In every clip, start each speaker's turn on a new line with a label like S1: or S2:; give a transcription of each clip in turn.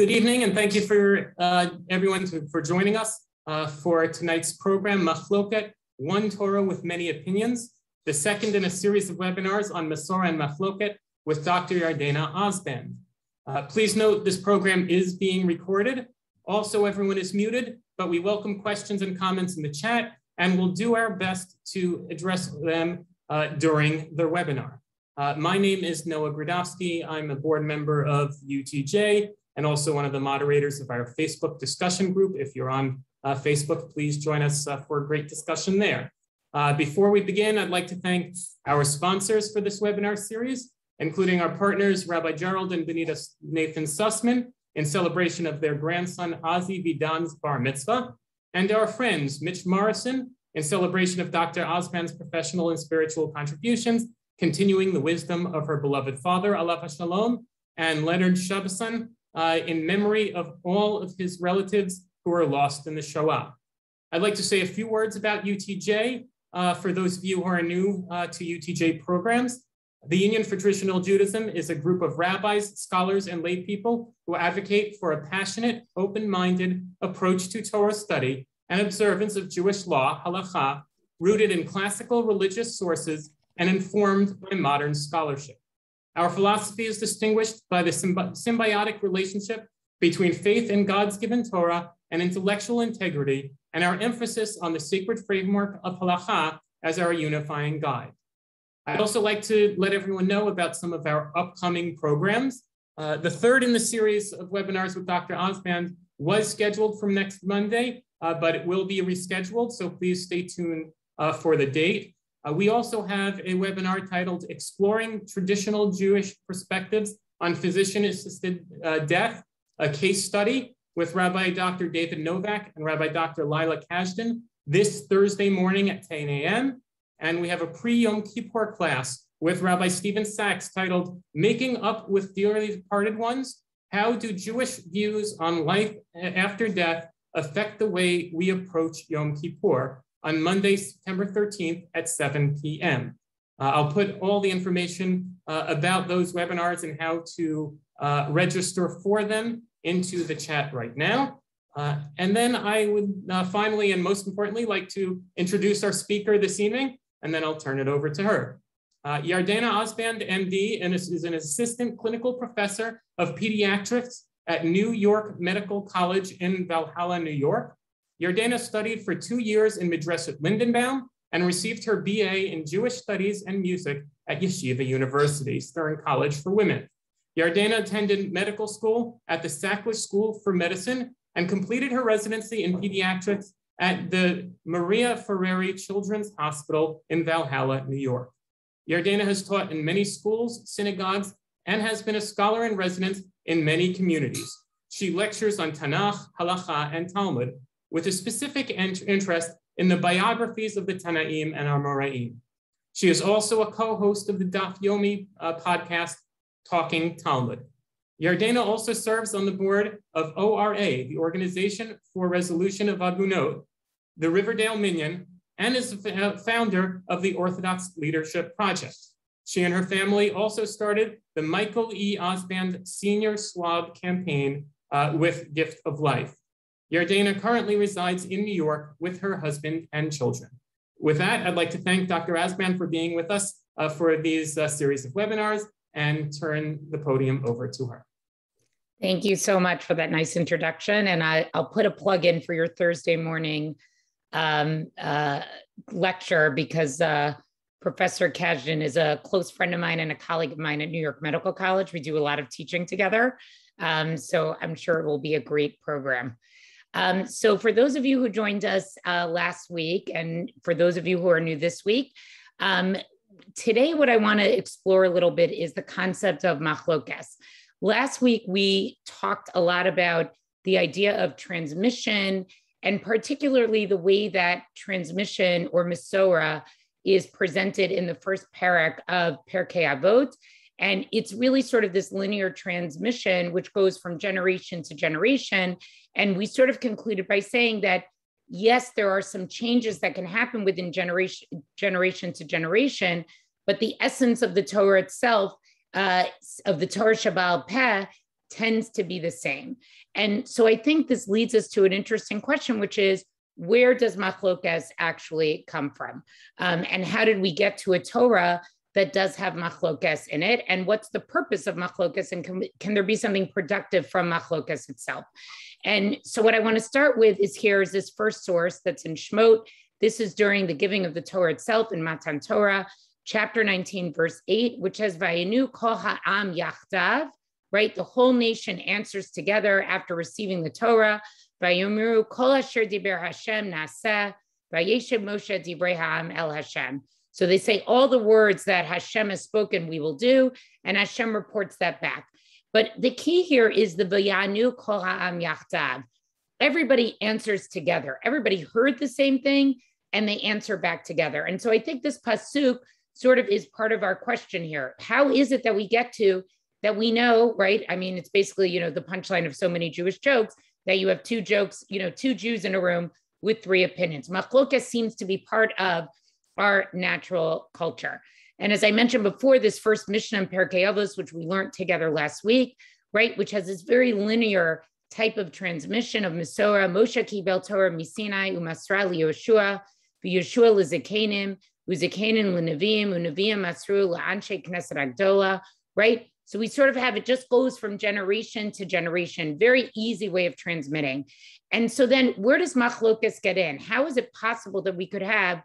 S1: Good evening, and thank you for uh, everyone to, for joining us uh, for tonight's program, Machloket, One Torah with Many Opinions, the second in a series of webinars on Masorah and Machloket with Dr. Yardaena Osband. Uh, please note this program is being recorded. Also, everyone is muted, but we welcome questions and comments in the chat, and we'll do our best to address them uh, during the webinar. Uh, my name is Noah Gradowski. I'm a board member of UTJ and also one of the moderators of our Facebook discussion group. If you're on uh, Facebook, please join us uh, for a great discussion there. Uh, before we begin, I'd like to thank our sponsors for this webinar series, including our partners, Rabbi Gerald and Benita Nathan Sussman, in celebration of their grandson, Ozzy Vidan's bar mitzvah, and our friends, Mitch Morrison, in celebration of Dr. Osband's professional and spiritual contributions, continuing the wisdom of her beloved father, Alav Shalom, and Leonard Shabbason, uh, in memory of all of his relatives who were lost in the Shoah. I'd like to say a few words about UTJ uh, for those of you who are new uh, to UTJ programs. The Union for Traditional Judaism is a group of rabbis, scholars, and lay people who advocate for a passionate, open-minded approach to Torah study and observance of Jewish law, halacha, rooted in classical religious sources and informed by modern scholarship. Our philosophy is distinguished by the symbi symbiotic relationship between faith in God's given Torah and intellectual integrity, and our emphasis on the sacred framework of halacha as our unifying guide. I'd also like to let everyone know about some of our upcoming programs. Uh, the third in the series of webinars with Dr. Osband was scheduled from next Monday, uh, but it will be rescheduled, so please stay tuned uh, for the date. Uh, we also have a webinar titled Exploring Traditional Jewish Perspectives on Physician-Assisted uh, Death, a case study with Rabbi Dr. David Novak and Rabbi Dr. Lila Kagedan this Thursday morning at 10 a.m. And we have a pre-Yom Kippur class with Rabbi Steven Saks titled Making Up with Dearly Departed Ones, How Do Jewish Views on Life After Death Affect the Way We Approach Yom Kippur? On Monday, September 13th at 7 p.m. Uh, I'll put all the information uh, about those webinars and how to uh, register for them into the chat right now. Uh, and then I would uh, finally and most importantly like to introduce our speaker this evening, and then I'll turn it over to her. Uh, Yardaena Osband, MD, and is an assistant clinical professor of pediatrics at New York Medical College in Valhalla, New York. Yardaena studied for two years in Midreshet Lindenbaum and received her BA in Jewish Studies and Music at Yeshiva University, Stern College for Women. Yardaena attended medical school at the Sackler School for Medicine and completed her residency in pediatrics at the Maria Fareri Children's Hospital in Valhalla, New York. Yardaena has taught in many schools, synagogues, and has been a scholar in residence in many communities. She lectures on Tanakh, Halacha, and Talmud, with a specific interest in the biographies of the Tanaim and Amoraim. She is also a co-host of the Daf Yomi uh, podcast, Talking Talmud. Yardaena also serves on the board of ORA, the Organization for Resolution of Agunot, the Riverdale Minyan, and is the founder of the Orthodox Leadership Project. She and her family also started the Michael E. Osband Senior Swab campaign uh, with Gift of Life. Yardaena currently resides in New York with her husband and children. With that, I'd like to thank Dr. Osband for being with us uh, for these uh, series of webinars and turn the podium over to her.
S2: Thank you so much for that nice introduction. And I, will put a plug in for your Thursday morning um, uh, lecture because uh, Professor Kagedan is a close friend of mine and a colleague of mine at New York Medical College. We do a lot of teaching together. Um, so I'm sure it will be a great program. Um, so for those of you who joined us uh, last week, and for those of you who are new this week, um, today what I want to explore a little bit is the concept of machlokes. Last week, we talked a lot about the idea of transmission and particularly the way that transmission or Masorah is presented in the first parak of Pirkei Avot. And it's really sort of this linear transmission, which goes from generation to generation. And we sort of concluded by saying that, yes, there are some changes that can happen within generation, generation to generation, but the essence of the Torah itself, uh, of the Torah Shabbal Peh, tends to be the same. And so I think this leads us to an interesting question, which is where does machlokas actually come from? Um, and how did we get to a Torah that does have machlokas in it? And what's the purpose of machlokas? And can, can there be something productive from machlokas itself? And so what I want to start with is here is this first source that's in Shmot. This is during the giving of the Torah itself in Matan Torah, chapter 19, verse 8, which says, Vayinu kol ha'am yachdav right? The whole nation answers together after receiving the Torah. Vayomru kol asher diber Hashem naseh, vayeshev Moshe dibrei ha'am el Hashem. So they say all the words that Hashem has spoken, we will do, and Hashem reports that back. But the key here is the vayanu kol ha'am yachtav. Everybody answers together. Everybody heard the same thing, and they answer back together. And so I think this pasuk sort of is part of our question here. How is it that we get to that we know, right? I mean, it's basically, you know, the punchline of so many Jewish jokes that you have two jokes, you know, two Jews in a room with three opinions. Machlokas seems to be part of our natural culture. And as I mentioned before, this first Mishnah in Pirkei Avos, which we learned together last week, right, which has this very linear type of transmission of Masorah, Moshe Kibel Torah Misinai, Umasra Yoshua, Yoshua Lizakanim, Uzakanim Linavim, Unavim Masru La'anshe Knesset Agdola, right? So we sort of have it just goes from generation to generation, very easy way of transmitting. And so then where does machlokas get in? How is it possible that we could have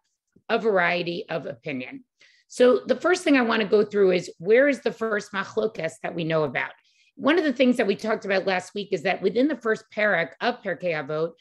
S2: a variety of opinion? So the first thing I want to go through is where is the first machlokas that we know about? One of the things that we talked about last week is that within the first parak of Pirkei Avot,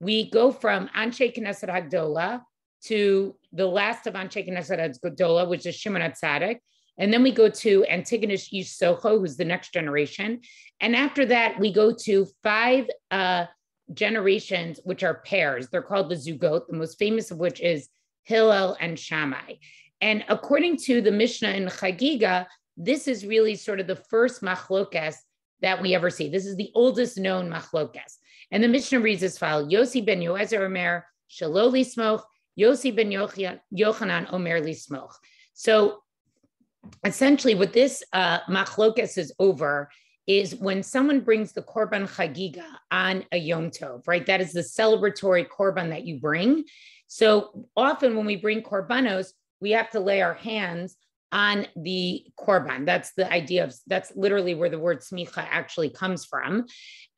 S2: we go from Anshe Knesset Hagdola to the last of Anshe Knesset Hagdola, which is Shimon HaTzadik, and then we go to Antigonus Ish who's the next generation. And after that, we go to five uh, generations, which are pairs. They're called the Zugot, the most famous of which is Hillel and Shammai. And according to the Mishnah in Chagiga, this is really sort of the first machlokas that we ever see. This is the oldest known machlokas. And the Mishnah reads as follows: Yossi ben Yoezer Omer, Shaloli Smoch, Yossi ben Yochanan Omer Smoch. So essentially what this uh, machlokas is over is when someone brings the korban chagiga on a yom tov, right? That is the celebratory korban that you bring. So often when we bring korbanos, we have to lay our hands on the korban. That's the idea of that's literally where the word smicha actually comes from.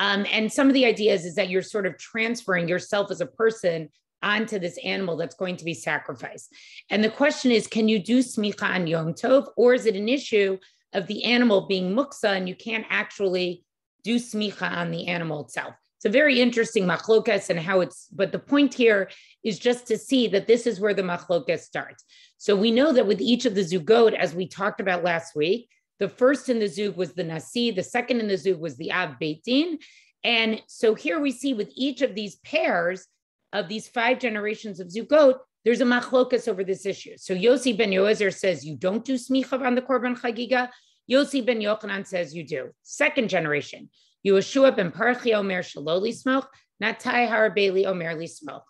S2: Um, and some of the ideas is that you're sort of transferring yourself as a person onto this animal that's going to be sacrificed. And the question is, can you do smicha on Yom Tov, or is it an issue of the animal being muksa and you can't actually do smicha on the animal itself? It's a very interesting machlokas and how it's, but the point here is just to see that this is where the machlokas starts. So we know that with each of the zugot, as we talked about last week, the first in the zug was the nasi, the second in the zug was the av beit din. And so here we see with each of these pairs, of these five generations of Zugot, there's a machlokas over this issue. So Yossi ben Yoezer says you don't do smicha on the Korban Chagiga. Yossi ben Yochanan says you do. Second generation, Yeshua ben Parchi Omer Shaloli Smoch, Natai Harabeli Omer Li Smoch.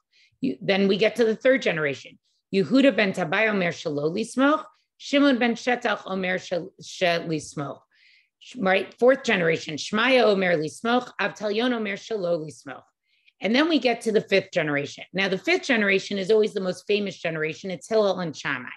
S2: Then we get to the third generation. Yehuda ben Tabai Omer Shaloli Smoch, Shimon ben Shetach Omer Shali Smoch. Right, fourth generation, Shmaya Omer Li Smoch, Avtalyon Omer Shaloli Smoch. And then we get to the fifth generation. Now, the fifth generation is always the most famous generation. It's Hillel and Shammai.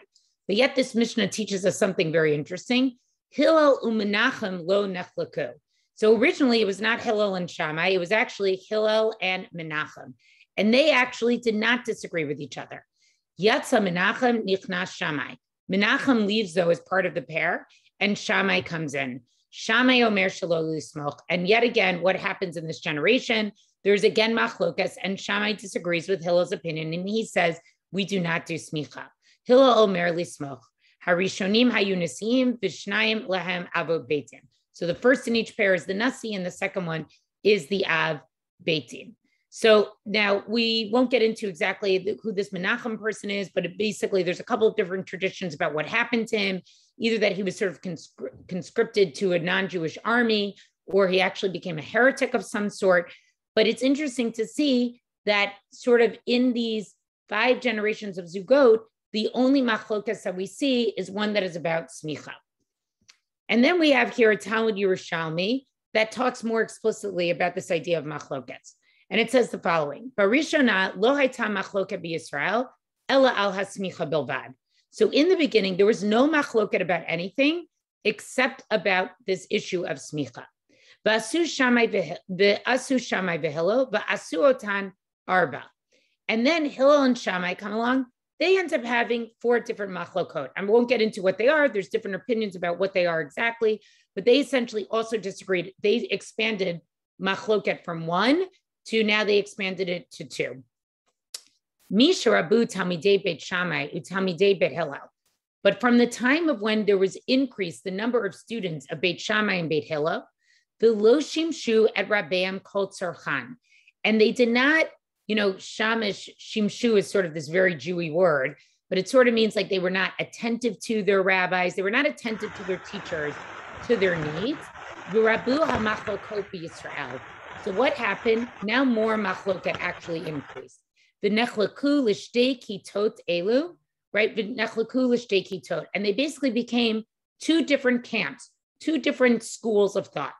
S2: But yet, this Mishnah teaches us something very interesting. Hillel umenachem lo nechlaku. So originally, it was not Hillel and Shammai. It was actually Hillel and Menachem. And they actually did not disagree with each other. Yatza Menachem nichnas Shammai. Menachem leaves, though, as part of the pair, and Shammai comes in. Shammai Omer Shalolu Smoch. And yet again, what happens in this generation? There's again machlokas, and Shammai disagrees with Hillel's opinion, and he says we do not do smicha. Hillel omer lismoch. Harishonim hayunisim vishnayim lehem avod beitim. So the first in each pair is the nasi, and the second one is the av Beit Din. So now we won't get into exactly who this Menachem person is, but basically there's a couple of different traditions about what happened to him. Either that he was sort of conscripted to a non-Jewish army, or he actually became a heretic of some sort. But it's interesting to see that sort of in these five generations of Zugot, the only machlokas that we see is one that is about smicha. And then we have here a Talmud Yerushalmi that talks more explicitly about this idea of machlokets. And it says the following: lo machloket ella al hasmicha bilvad. So in the beginning, there was no machloket about anything except about this issue of smicha. V'asu shamai v'hilo v'asu otan arba. And then Hillel and Shammai come along. They end up having four different machlokot. I won't get into what they are. There's different opinions about what they are exactly, but they essentially also disagreed. They expanded machloket from one to now they expanded it to two. Misha Rabu Talmidei Bet Shammai Utalmidei Bet Hillel. But from the time of when there was increase the number of students of Beit Shammai and Beit Hillel, the Lo Shimshu at Rabbeim Kol Khan. And they did not, you know, Shamish, Shimshu is sort of this very Jewy word, but it sort of means like they were not attentive to their rabbis, they were not attentive to their teachers, to their needs. So what happened? Now more machloket actually increased. The nechlaku l'shtei kitot elu, right? The nechlaku l'shtei kitot, and they basically became two different camps, two different schools of thought.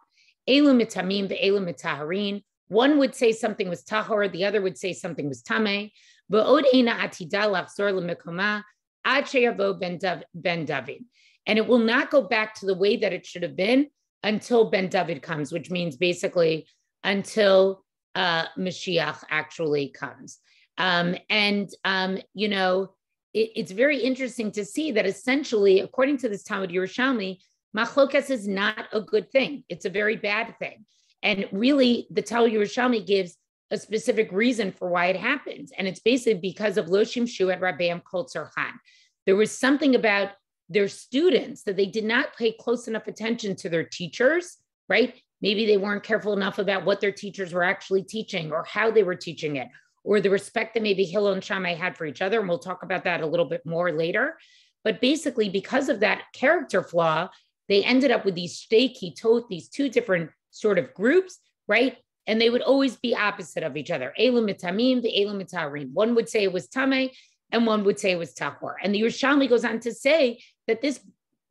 S2: Elu mitamim, the elu mitaharin. One would say something was tahor, the other would say something was tame. V'od eina atida lachzor lemekoma ad ben David. And it will not go back to the way that it should have been until Ben David comes, which means basically until uh, Mashiach actually comes. Um, and, um, you know, it, it's very interesting to see that essentially, according to this Talmud Yerushalmi, machlokas is not a good thing. It's a very bad thing. And really, the Talmud Yerushalmi gives a specific reason for why it happens. And it's basically because of Loshim Shu at Rabbeim Kol Khan. There was something about their students that they did not pay close enough attention to their teachers, right? Maybe they weren't careful enough about what their teachers were actually teaching or how they were teaching it, or the respect that maybe Hillel and Shammai had for each other. And we'll talk about that a little bit more later. But basically, because of that character flaw, they ended up with these shtei tot, these two different sort of groups, right? And they would always be opposite of each other. Elam mitamim, the elam. One would say it was tame, and one would say it was tahor. And the Yerushalmi goes on to say that this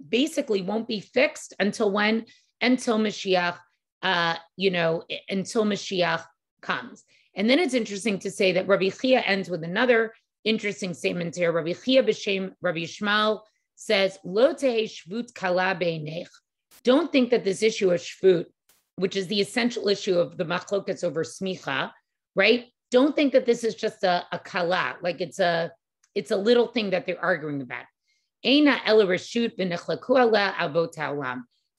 S2: basically won't be fixed until when? Until Mashiach uh, you know, until Mashiach comes. And then it's interesting to say that Rabbi Chia ends with another interesting statement here. Rabbi Chia b'shem Rabbi Shmuel says, "Lo shvut kala beinech." Don't think that this issue of shvut, which is the essential issue of the machlokas over smicha, right? Don't think that this is just a, a kala, like it's a it's a little thing that they're arguing about.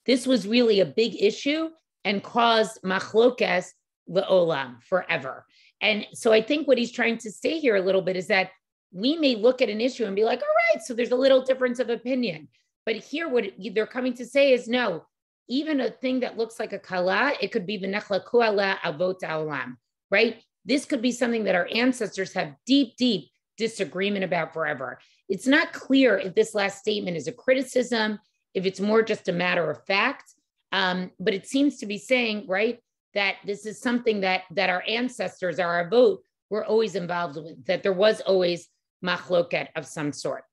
S2: This was really a big issue and caused machlokes leolam forever. And so I think what he's trying to say here a little bit is that we may look at an issue and be like, all right, so there's a little difference of opinion. But here, what they're coming to say is no, even a thing that looks like a kala, it could be v'nechla kuala avot olam, right? This could be something that our ancestors have deep, deep disagreement about forever. It's not clear if this last statement is a criticism, if it's more just a matter of fact, um, but it seems to be saying, right, that this is something that that our ancestors, our avot, were always involved with, that there was always machloket of some sort.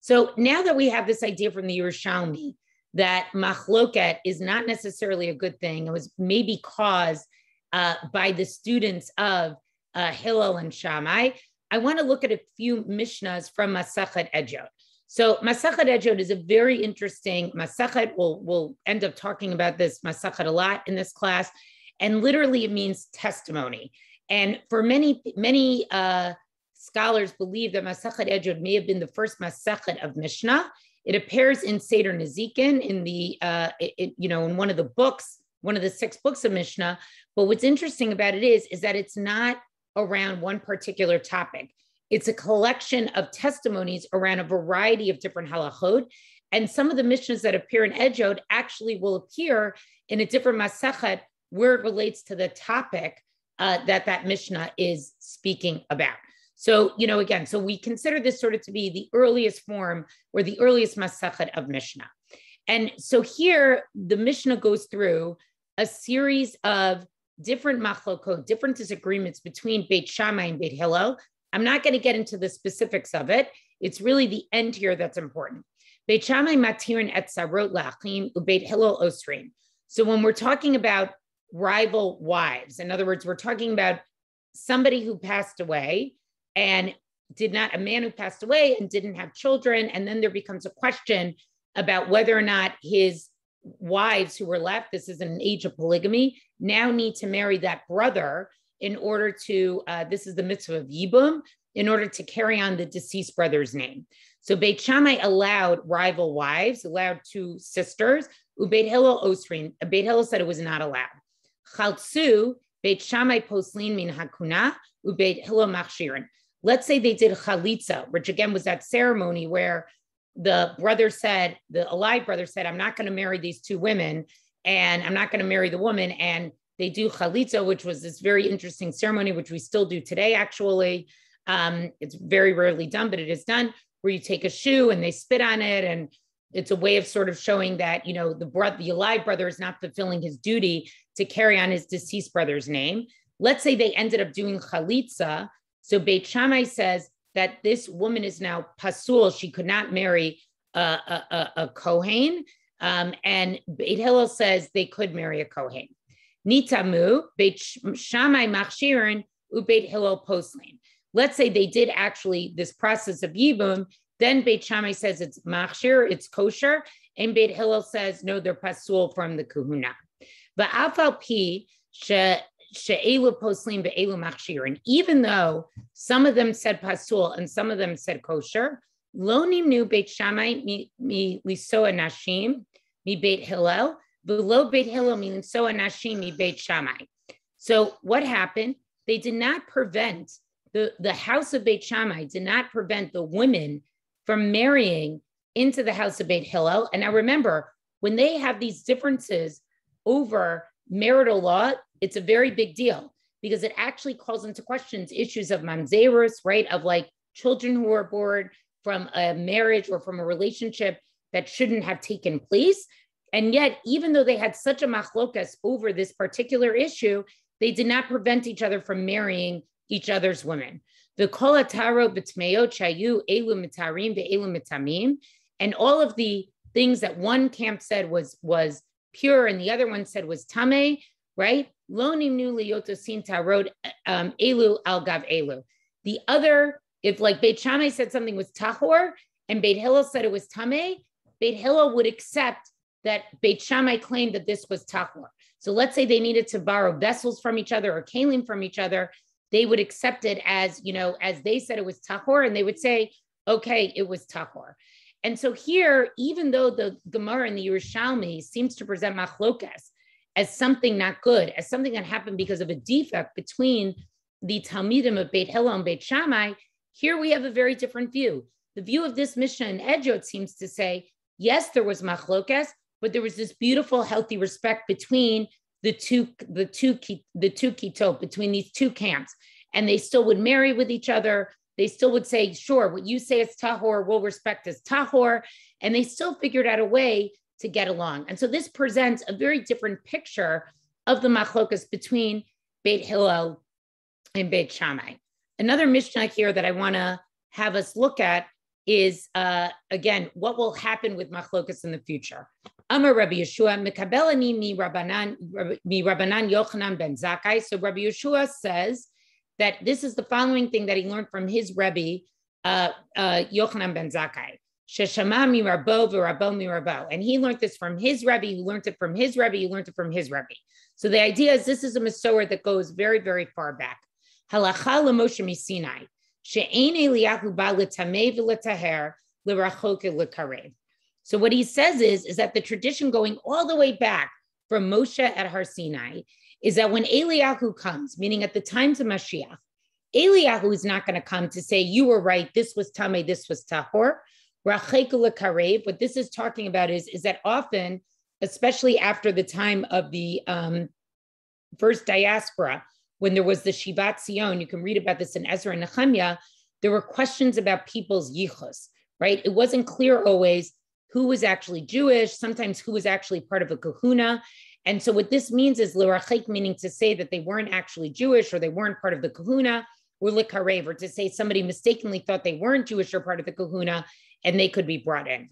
S2: So now that we have this idea from the Yerushalmi that machloket is not necessarily a good thing, it was maybe caused uh, by the students of uh, Hillel and Shammai, I want to look at a few Mishnahs from Masachet Edyot. So Masachet Edyot is a very interesting Masachet. We'll, we'll end up talking about this Masachet a lot in this class. And literally it means testimony. And for many, many uh, scholars believe that Masachet Edyot may have been the first Masachet of Mishnah. It appears in Seder Nezikin in the, uh, it, you know, in one of the books, one of the six books of Mishnah. But what's interesting about it is, is that it's not around one particular topic. It's a collection of testimonies around a variety of different halachot. And some of the Mishnahs that appear in Edyot actually will appear in a different masachet where it relates to the topic uh, that that Mishnah is speaking about. So, you know, again, so we consider this sort of to be the earliest form or the earliest masachet of Mishnah. And so here the Mishnah goes through a series of different machlokot, different disagreements between Beit Shammai and Beit Hillel I'm not going to get into the specifics of it. It's really the end here that's important. Beit Shammai matirin et sarot la'achim ubeit hillel osrim. So when we're talking about rival wives, in other words, we're talking about somebody who passed away and did not, a man who passed away and didn't have children. And then there becomes a question about whether or not his wives who were left, this is an age of polygamy, now need to marry that brother in order to, uh, this is the mitzvah of Yibum, in order to carry on the deceased brother's name. So Beit Shammai allowed rival wives, allowed two sisters. Ubeit Hillel Osrin, Beit Hillel said it was not allowed. Chaltsu, Beit Shammai poslin min hakuna, Ubeit Hillel machshirin. Let's say they did chalitza, which again was that ceremony where the brother said, the alive brother said, I'm not going to marry these two women and I'm not going to marry the woman. And they do chalitza, which was this very interesting ceremony, which we still do today, actually. Um, it's very rarely done, but it is done where you take a shoe and they spit on it. And it's a way of sort of showing that, you know, the brother, the alive brother is not fulfilling his duty to carry on his deceased brother's name. Let's say they ended up doing chalitza. So Beit Shammai says that this woman is now pasul. She could not marry a, a, a, a Kohen. Um, and Beit Hillel says they could marry a Kohen. Nitamu, Beit Shammai machshirin, Ubeit Hillel poslin. Let's say they did actually this process of yibum, then Beit Shammai says it's machshir, it's kosher, and Beit Hillel says no, they're pasul from the kahuna. But afal pi she'elu poslim be'elu machshirin, even though some of them said pasul and some of them said kosher, lo nimnu Beit Shammai mi lisoa nashim mi Beit Hillel, below Beit Hillel mi lisoa nashim mi Beit Shammai. So what happened? They did not prevent the, the house of Beit Shammai did not prevent the women from marrying into the house of Beit Hillel. And I remember, when they have these differences over marital law, it's a very big deal because it actually calls into questions issues of mamzerus, right? Of like children who are born from a marriage or from a relationship that shouldn't have taken place. And yet, even though they had such a machlokas over this particular issue, they did not prevent each other from marrying each other's women. The kolataro b'tmeo chayu elu mitarim ve'elu mitamim, and all of the things that one camp said was was pure and the other one said was tame, right? Lo nimnu liyotosin tarot um, elu al gav elu. The other, if like Beit Shammai said something was tahor and Beit Hillel said it was tame, Beit Hillel would accept that Beit Shammai claimed that this was tahor. So let's say they needed to borrow vessels from each other or kalim from each other they would accept it as, you know, as they said it was tahor, and they would say, okay, it was tahor. And so here, even though the Gemara in the Yerushalmi seems to present machlokas as something not good, as something that happened because of a defect between the Talmidim of Beit Hillel and Beit Shammai, here we have a very different view. The view of this Mishnah in Edyot seems to say, yes, there was machlokas, but there was this beautiful, healthy respect between the two the two the two kito between these two camps. And they still would marry with each other. They still would say sure what you say is tahor we'll respect as tahor. And they still figured out a way to get along and so this presents a very different picture of the machlokas between Beit Hillel and Beit Shammai another mishnah here that I want to have us look at is uh, again what will happen with machlokas in the future Amar Rabbi Yeshua, Mekabelani mi Rabbanan, mi Rabbanan Yochanan ben Zakkai. So Rabbi Yeshua says that this is the following thing that he learned from his Rebbe, uh, uh, Yochanan ben Zakkai. Sheshama mi Rabbo v'Rabbo mi Rabbo. And he learned this from his Rebbe, he learned it from his Rebbe, he learned it from his Rebbe. So the idea is this is a Masorah that goes very, very far back. Halacha l'Moshe miSinai. She'ein Eliyahu ba l'tamei v'l'taher l'rachok l'karev. So what he says is, is that the tradition going all the way back from Moshe at Har Sinai is that when Eliyahu comes, meaning at the times of Mashiach, Eliyahu is not going to come to say, you were right, this was Tameh, this was Tahor. What this is talking about is, is that often, especially after the time of the um, first diaspora, when there was the Shivat Zion, you can read about this in Ezra and Nehemiah, there were questions about people's yichus, right? It wasn't clear always who was actually Jewish, sometimes who was actually part of a kahuna. And so what this means is lirachik, meaning to say that they weren't actually Jewish or they weren't part of the kahuna, or likarev, or to say somebody mistakenly thought they weren't Jewish or part of the kahuna and they could be brought in.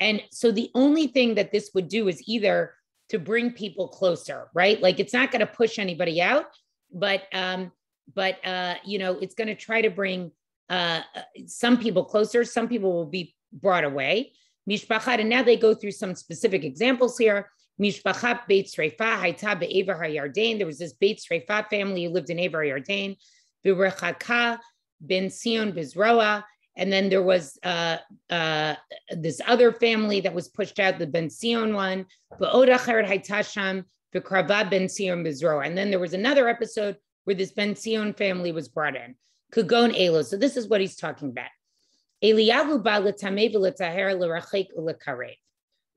S2: And so the only thing that this would do is either to bring people closer, right? Like it's not going to push anybody out, but um, but uh, you know, it's going to try to bring uh, some people closer. Some people will be brought away. Mishpachat, and now they go through some specific examples here. Mishpachat Beit Sreifa Haita Be'ever HaYardain. There was this Beit Sreifa family who lived in Ever HaYardain. V'rechaka Ben Sion Bizroa. And then there was uh, uh, this other family that was pushed out, the Ben Sion one. V'odacheret Haitasham V'krava Ben Sion Bizroa. And then there was another episode where this Ben Sion family was brought in. Kugon Elo. So this is what he's talking about. Eliyahu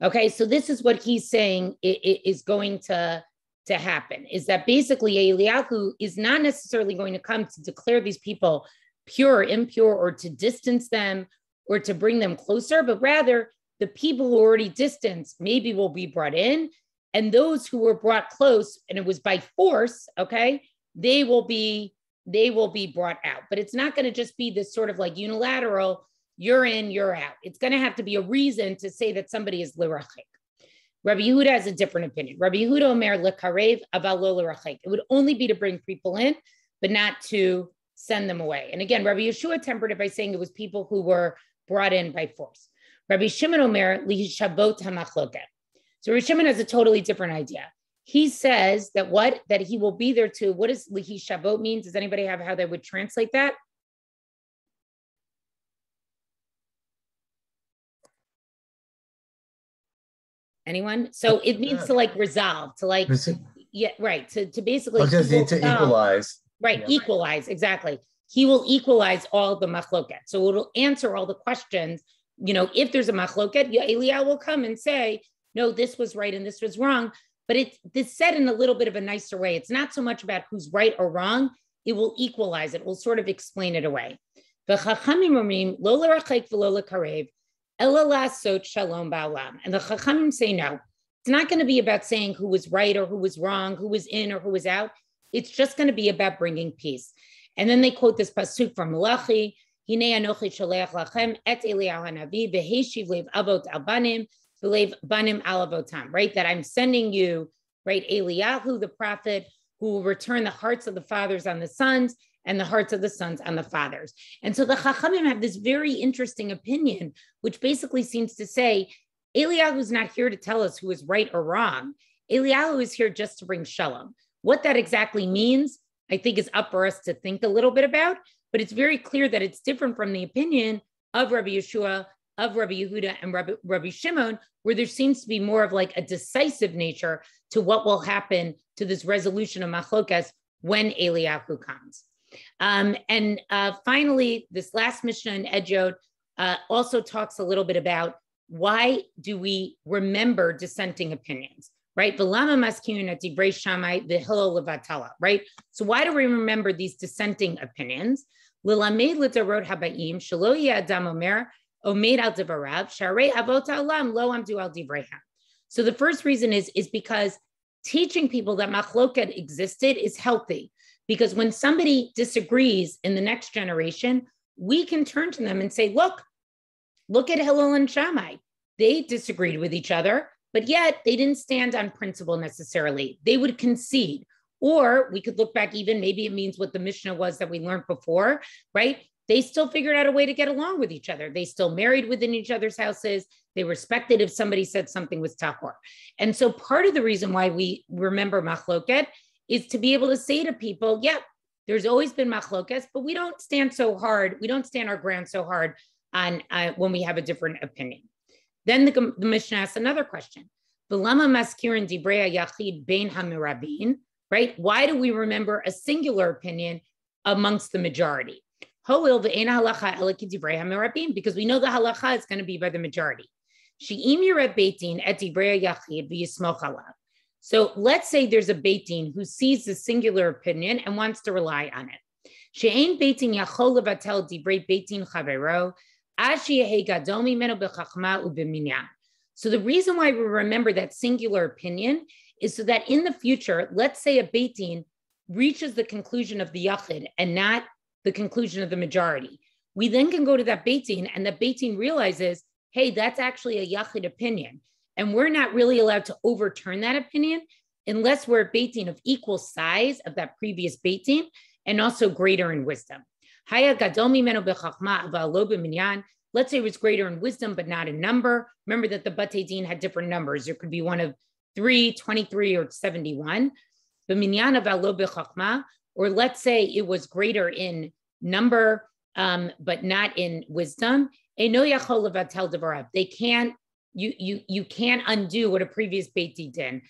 S2: Okay, so this is what he's saying is going to, to happen is that basically Eliyahu is not necessarily going to come to declare these people pure, impure, or to distance them or to bring them closer, but rather the people who already distanced maybe will be brought in, and those who were brought close, and it was by force, okay, they will be they will be brought out. But it's not going to just be this sort of like unilateral you're in, you're out. It's going to have to be a reason to say that somebody is lirachik. Rabbi Yehuda has a different opinion. Rabbi Yehuda Omer lekarev avalo lirachik. It would only be to bring people in, but not to send them away. And again, Rabbi Yeshua tempered it by saying it was people who were brought in by force. Rabbi Shimon Omer lihishabot hamachloket. So Rabbi Shimon has a totally different idea. He says that what that he will be there to. What does lihishabot means? Does anybody have how they would translate that? Anyone? So it means to like resolve, to like, yeah, right. To, to basically,
S3: oh, just need to equalize.
S2: Right, yeah. equalize, exactly. He will equalize all the machloket. So it'll answer all the questions. You know, if there's a machloket, Eliyahu will come and say, no, this was right and this was wrong. But it's this said in a little bit of a nicer way. It's not so much about who's right or wrong. It will equalize it. Will sort of explain it away. Elalasot shalom ba'olam. And the Chachamim say no. It's not going to be about saying who was right or who was wrong, who was in or who was out. It's just going to be about bringing peace. And then they quote this pasuk from Malachi, Hine anochi shaleach lachem et Eliyahu hanavi v'heshiv lev avot albanim v'lev banim alavotam, right? That I'm sending you, right, Eliyahu, the prophet, who will return the hearts of the fathers on the sons and the hearts of the sons and the fathers. And so the Chachamim have this very interesting opinion, which basically seems to say Eliyahu is not here to tell us who is right or wrong. Eliyahu is here just to bring shalom. What that exactly means, I think, is up for us to think a little bit about. But it's very clear that it's different from the opinion of Rabbi Yeshua, of Rabbi Yehuda, and Rabbi, Rabbi Shimon, where there seems to be more of like a decisive nature to what will happen to this resolution of machlokas when Eliyahu comes. Um, and uh, finally, this last Mishnah in Edyot uh, also talks a little bit about why do we remember dissenting opinions, right? Right? So why do we remember these dissenting opinions? So the first reason is, is because teaching people that machloket existed is healthy. Because when somebody disagrees in the next generation, we can turn to them and say, look, look at Hillel and Shammai. They disagreed with each other, but yet they didn't stand on principle necessarily. They would concede. Or we could look back, even maybe it means what the Mishnah was that we learned before, right? They still figured out a way to get along with each other. They still married within each other's houses. They respected if somebody said something was tahor. And so part of the reason why we remember machloket is to be able to say to people, yep, there's always been machlokas, but we don't stand so hard. We don't stand our ground so hard on uh, when we have a different opinion. Then the, the Mishnah asks another question. Right? Why do we remember a singular opinion amongst the majority? Because we know the halacha is going to be by the majority. So let's say there's a Beit Din who sees the singular opinion and wants to rely on it. She'ain Beit Din yachol levatel divrei Beit Din chavero, gadomi meno. So the reason why we remember that singular opinion is so that in the future, let's say a Beit Din reaches the conclusion of the Yachid and not the conclusion of the majority. we then can go to that Beit Din and the Beit Din realizes, hey, that's actually a Yachid opinion. And we're not really allowed to overturn that opinion unless we're a Beit Din of equal size of that previous Beit Din and also greater in wisdom. Let's say it was greater in wisdom, but not in number. Remember that the Bate Din had different numbers. There could be one of 3, 23, or 71. Or let's say it was greater in number, um, but not in wisdom. They can't, you, you, you can't undo what a previous Beit Din did.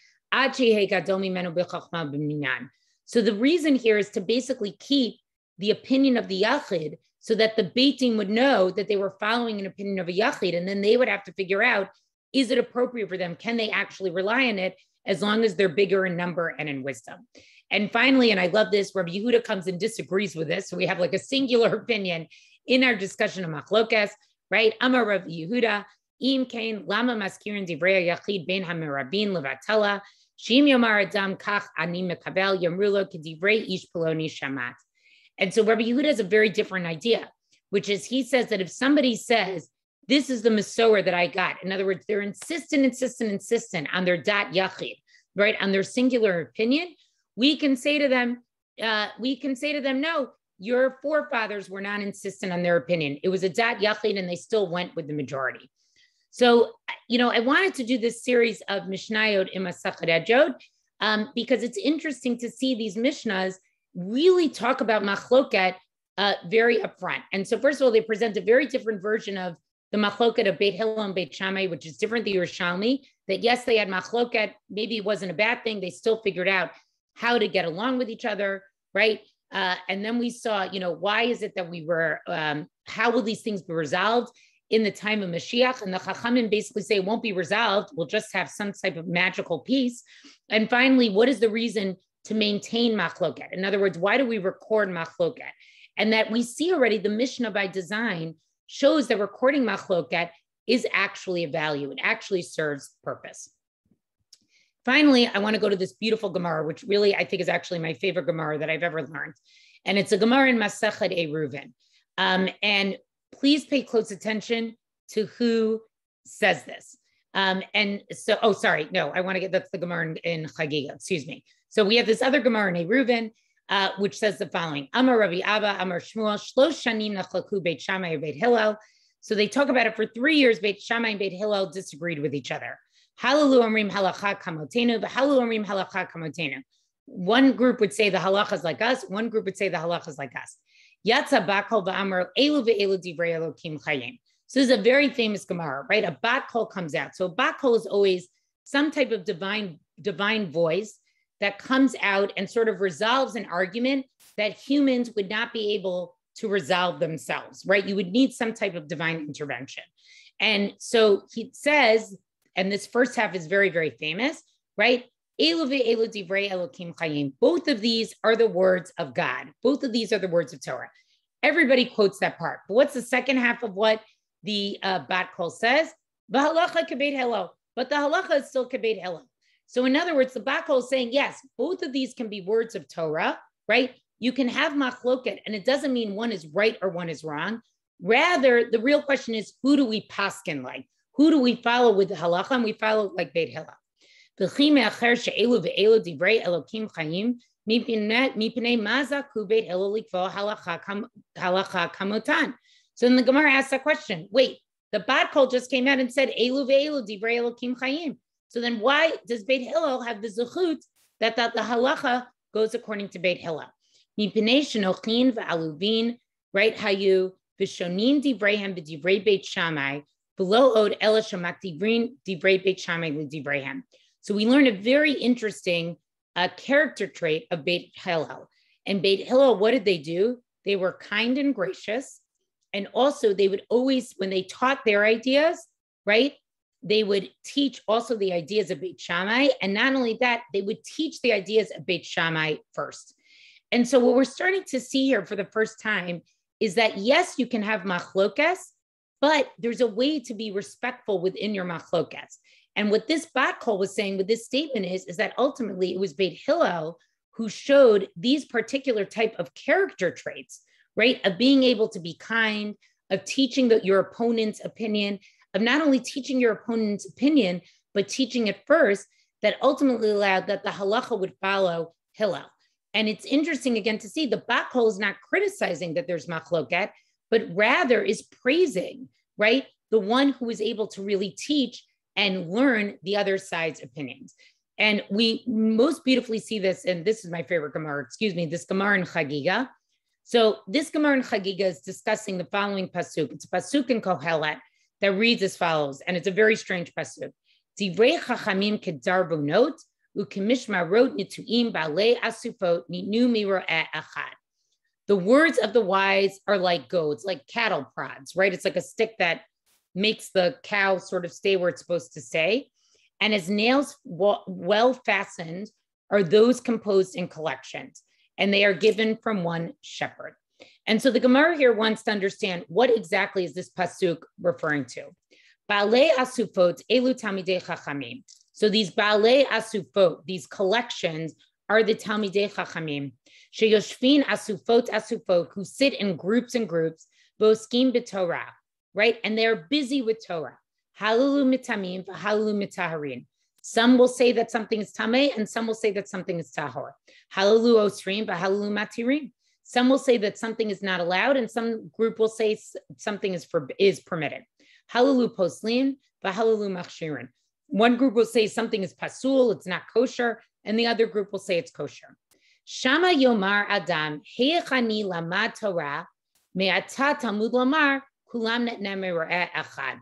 S2: So the reason here is to basically keep the opinion of the Yachid so that the Beit Din would know that they were following an opinion of a Yachid, and then they would have to figure out, is it appropriate for them? Can they actually rely on it as long as they're bigger in number and in wisdom? And finally, and I love this, Rabbi Yehuda comes and disagrees with this. So we have like a singular opinion in our discussion of machlokas, right? Amar Rabbi Yehuda, im kain lama maskirin divrei yachid ben hamirabin levatela, shim yomar adam kach ani mekabel yamrulo kedivrei ish poloni shamat. And so Rabbi Yehuda has a very different idea, which is he says that if somebody says, this is the Masorah that I got, in other words, they're insistent, insistent, insistent on their dat yachid, right, on their singular opinion, we can say to them, uh, we can say to them, no, your forefathers were not insistent on their opinion. It was a dat yachid, and they still went with the majority. So, you know, I wanted to do this series of Mishnayot in Masachet um, because it's interesting to see these Mishnahs really talk about machloket uh, very upfront. And so, first of all, they present a very different version of the machloket of Beit Hillel and Beit Shammai, which is different than Yerushalmi. That yes, they had machloket. Maybe it wasn't a bad thing. They still figured out how to get along with each other, right? Uh, and then we saw, you know, why is it that we were, um, how will these things be resolved in the time of Mashiach? And the Chachamim basically say it won't be resolved. We'll just have some type of magical peace. And finally, what is the reason to maintain machloket? In other words, why do we record machloket? And that we see already the Mishnah by design shows that recording machloket is actually a value. It actually serves purpose. Finally, I want to go to this beautiful Gemara, which really I think is actually my favorite Gemara that I've ever learned. And it's a Gemara in Masachet Eruvin. Um, and please pay close attention to who says this. Um, and so, oh, sorry, no, I want to get that's the Gemara in, Chagiga, excuse me. So we have this other Gemara in Eruvin, uh, which says the following: Amar Rabbi Abba, Amar Shmuel, Shlosh Shanim Nachlaku Beit Shammai Beit Hillel. So they talk about it for three years. Beit Shammai and Beit Hillel disagreed with each other. Halalu Omrim Halacha Kamotenu, Halalu Omrim Halacha Kamotenu. One group would say the halacha is like us, one group would say the halacha is like us. Yatza Bat Kol Ba'amar Elu Ve'elu Divrei Elokim Chayim. So this is a very famous Gemara, right? A bat kol comes out. So a bat kol is always some type of divine divine voice that comes out and sort of resolves an argument that humans would not be able to resolve themselves, right? You would need some type of divine intervention. And so he says and this first half is very, very famous, right? Both of these are the words of God. Both of these are the words of Torah. Everybody quotes that part. But what's the second half of what the uh, Bat Kol says? But the halacha is still k'Beit Hillel. So in other words, the Bat Kol is saying, yes, both of these can be words of Torah, right? You can have machloket, and it doesn't mean one is right or one is wrong. Rather, the real question is, who do we paskin like? Who do we follow with the halacha? And we follow like Beit Hillel. So then the Gemara asks that question. Wait, the Bat Kol just came out and said Elu ve'elu divrei Elokim chayim. So then why does Beit Hillel have the zechut that, that the halacha goes according to Beit Hillel? Mipnei shenochin v'aluvin, right? Hayu v'shonin divreihem v'divrei Beit Shammai below od ela divrei beit shammai divreihem. So we learn a very interesting uh, character trait of Beit Hillel. And Beit Hillel, what did they do? They were kind and gracious. And also they would always, when they taught their ideas, right? They would teach also the ideas of Beit Shammai. And not only that, they would teach the ideas of Beit Shammai first. And so what we're starting to see here for the first time is that yes, you can have machlokas, but there's a way to be respectful within your machlokas. And what this bat kol was saying with this statement is, is that ultimately it was Beit Hillel who showed these particular type of character traits, right? Of being able to be kind, of teaching the, your opponent's opinion, of not only teaching your opponent's opinion, but teaching it first that ultimately allowed that the halacha would follow Hillel. And it's interesting again to see the Bat Kol is not criticizing that there's machloket, but rather is praising, right? The one who is able to really teach and learn the other side's opinions. And we most beautifully see this, and this is my favorite Gemara, excuse me, this Gemara in Chagiga. So this Gemara in Chagiga is discussing the following pasuk. It's a pasuk in Kohelet that reads as follows, and it's a very strange pasuk. Divrei chachamim kedarbonot ukemishma wrote nituim asufot echad. The words of the wise are like goads, like cattle prods, right? It's like a stick that makes the cow sort of stay where it's supposed to stay and as nails well fastened are those composed in collections, and they are given from one shepherd. And so the Gemara here wants to understand what exactly is this pasuk referring to. Bale asufot elu talmidei chachamim. So these bale asufot, these collections, are the talmidei chachamim. Sheyoshvin asufot asufot, who sit in groups and groups, boskim b'torah, right? And they're busy with Torah. Halalu mitamim, halalu mitaharin. Some will say that something is tameh, and some will say that something is tahor. Halalu osrim, halalu matirin. Some will say that something is not allowed, and some group will say something is for, is permitted. Halalu poslin, halalu machshirin. One group will say something is pasul, it's not kosher, and the other group will say it's kosher. Shama yomar adam heyechani lamad Torah me'ata tamud lamar kulam.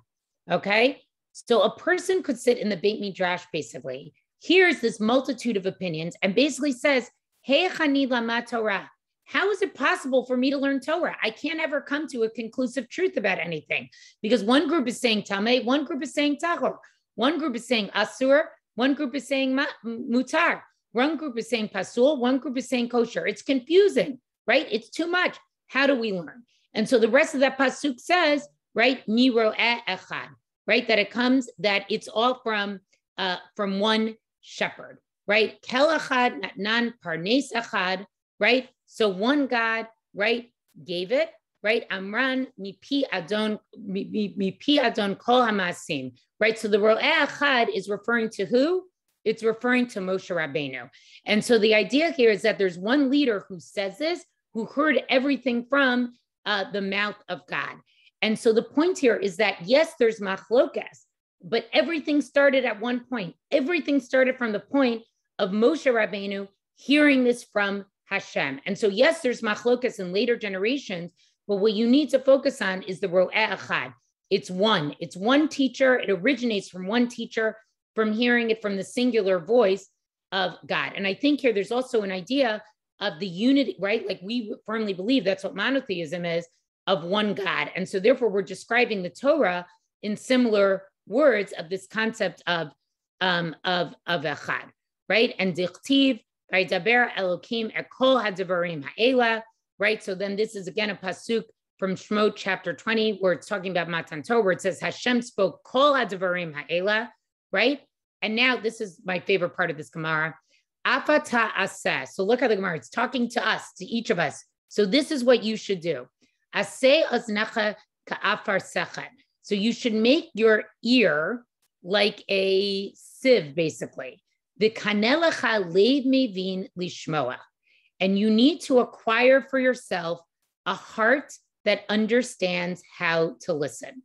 S2: Okay. So a person could sit in the Beit Midrash basically, hears this multitude of opinions and basically says, Hey, Chani Lama Torah. How is it possible for me to learn Torah? I can't ever come to a conclusive truth about anything because one group is saying Tameh, one group is saying Tahor, one group is saying Asur, one group is saying Mutar, one group is saying Pasul, one group is saying Kosher. It's confusing, right? It's too much. How do we learn? And so the rest of that Pasuk says, right? Niro echad, right? That it comes, that it's all from uh, from one shepherd, right? Kel echad, nan parnes echad, right? So one God, right, gave it, right? Amran mipi adon mipi adon kol hamasim, right? So the ro'eh echad is referring to who? It's referring to Moshe Rabbeinu. And so the idea here is that there's one leader who says this, who heard everything from uh, the mouth of God. And so the point here is that yes, there's machlokas, but everything started at one point. Everything started from the point of Moshe Rabbeinu hearing this from Hashem. And so yes, there's machlokas in later generations, but what you need to focus on is the ro'eh echad. It's one. It's one teacher. It originates from one teacher, from hearing it from the singular voice of God. And I think here there's also an idea of the unity, right? Like we firmly believe that's what monotheism is of one God. And so therefore we're describing the Torah in similar words of this concept of um, of of echad, right? And dichtiv daber Elokim ekol hadvarim ha'ela, right? So then this is again a pasuk from Shemot chapter 20, where it's talking about Matan Torah, where it says Hashem spoke kol hadvarim ha'ela, right? And now this is my favorite part of this Gemara. Afata aseh. So look at the Gemara. It's talking to us, to each of us. So this is what you should do. Aseh aznecha ka'afar sechet. So you should make your ear like a sieve, basically. The kanelecha leiv mevin lishmoa. And you need to acquire for yourself a heart that understands how to listen.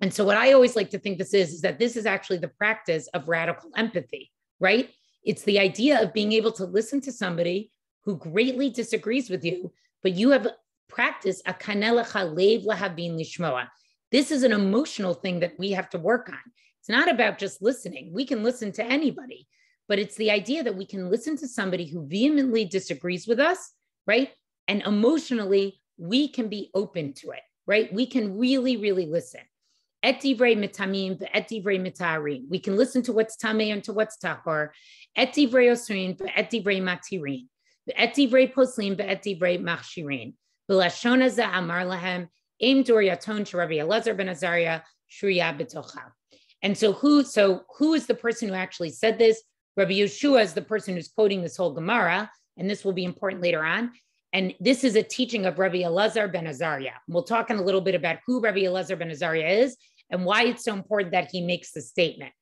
S2: And so, what I always like to think this is, is that this is actually the practice of radical empathy, right? It's the idea of being able to listen to somebody who greatly disagrees with you, but you have practiced a kanelecha lev lahavin lishmoa. This is an emotional thing that we have to work on. It's not about just listening. We can listen to anybody, but it's the idea that we can listen to somebody who vehemently disagrees with us, right? And emotionally, we can be open to it, right? We can really, really listen. Et divrei mitamim, et divrei mitarim. We can listen to what's tameh and to what's tahor. Et divrei osrin, et divrei matirin. Et divrei poslim, et divrei machshirin. B'lashon hazeh amar lahem, im dur yaton sherabi Elazar ben Azariah, shriya b'tocha. And so who, so who is the person who actually said this? Rabbi Yeshua is the person who's quoting this whole Gemara, and this will be important later on. And this is a teaching of Rabbi Elazar ben Azariah. We'll talk in a little bit about who Rabbi Elazar ben Azariah is and why it's so important that he makes the statement.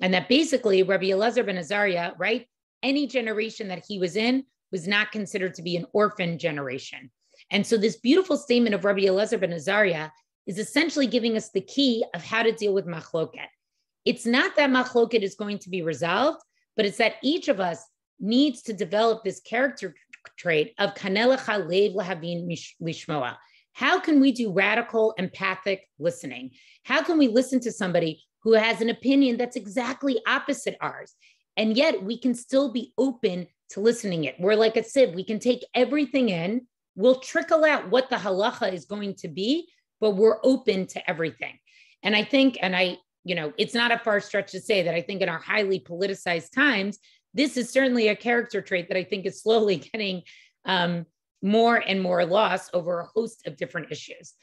S2: And that basically Rabbi Elazar ben Azariah, right? Any generation that he was in was not considered to be an orphan generation. And so this beautiful statement of Rabbi Elazar ben Azariah is essentially giving us the key of how to deal with machloket. It's not that machloket is going to be resolved, but it's that each of us needs to develop this character trait of kanelecha lev lahavin lishmoa. How can we do radical empathic listening? How can we listen to somebody who has an opinion that's exactly opposite ours? And yet we can still be open to listening it. We're like a sieve. We can take everything in. We'll trickle out what the halacha is going to be, but we're open to everything. And I think, and I, you know, it's not a far stretch to say that I think in our highly politicized times, this is certainly a character trait that I think is slowly getting um, more and more loss over a host of different issues.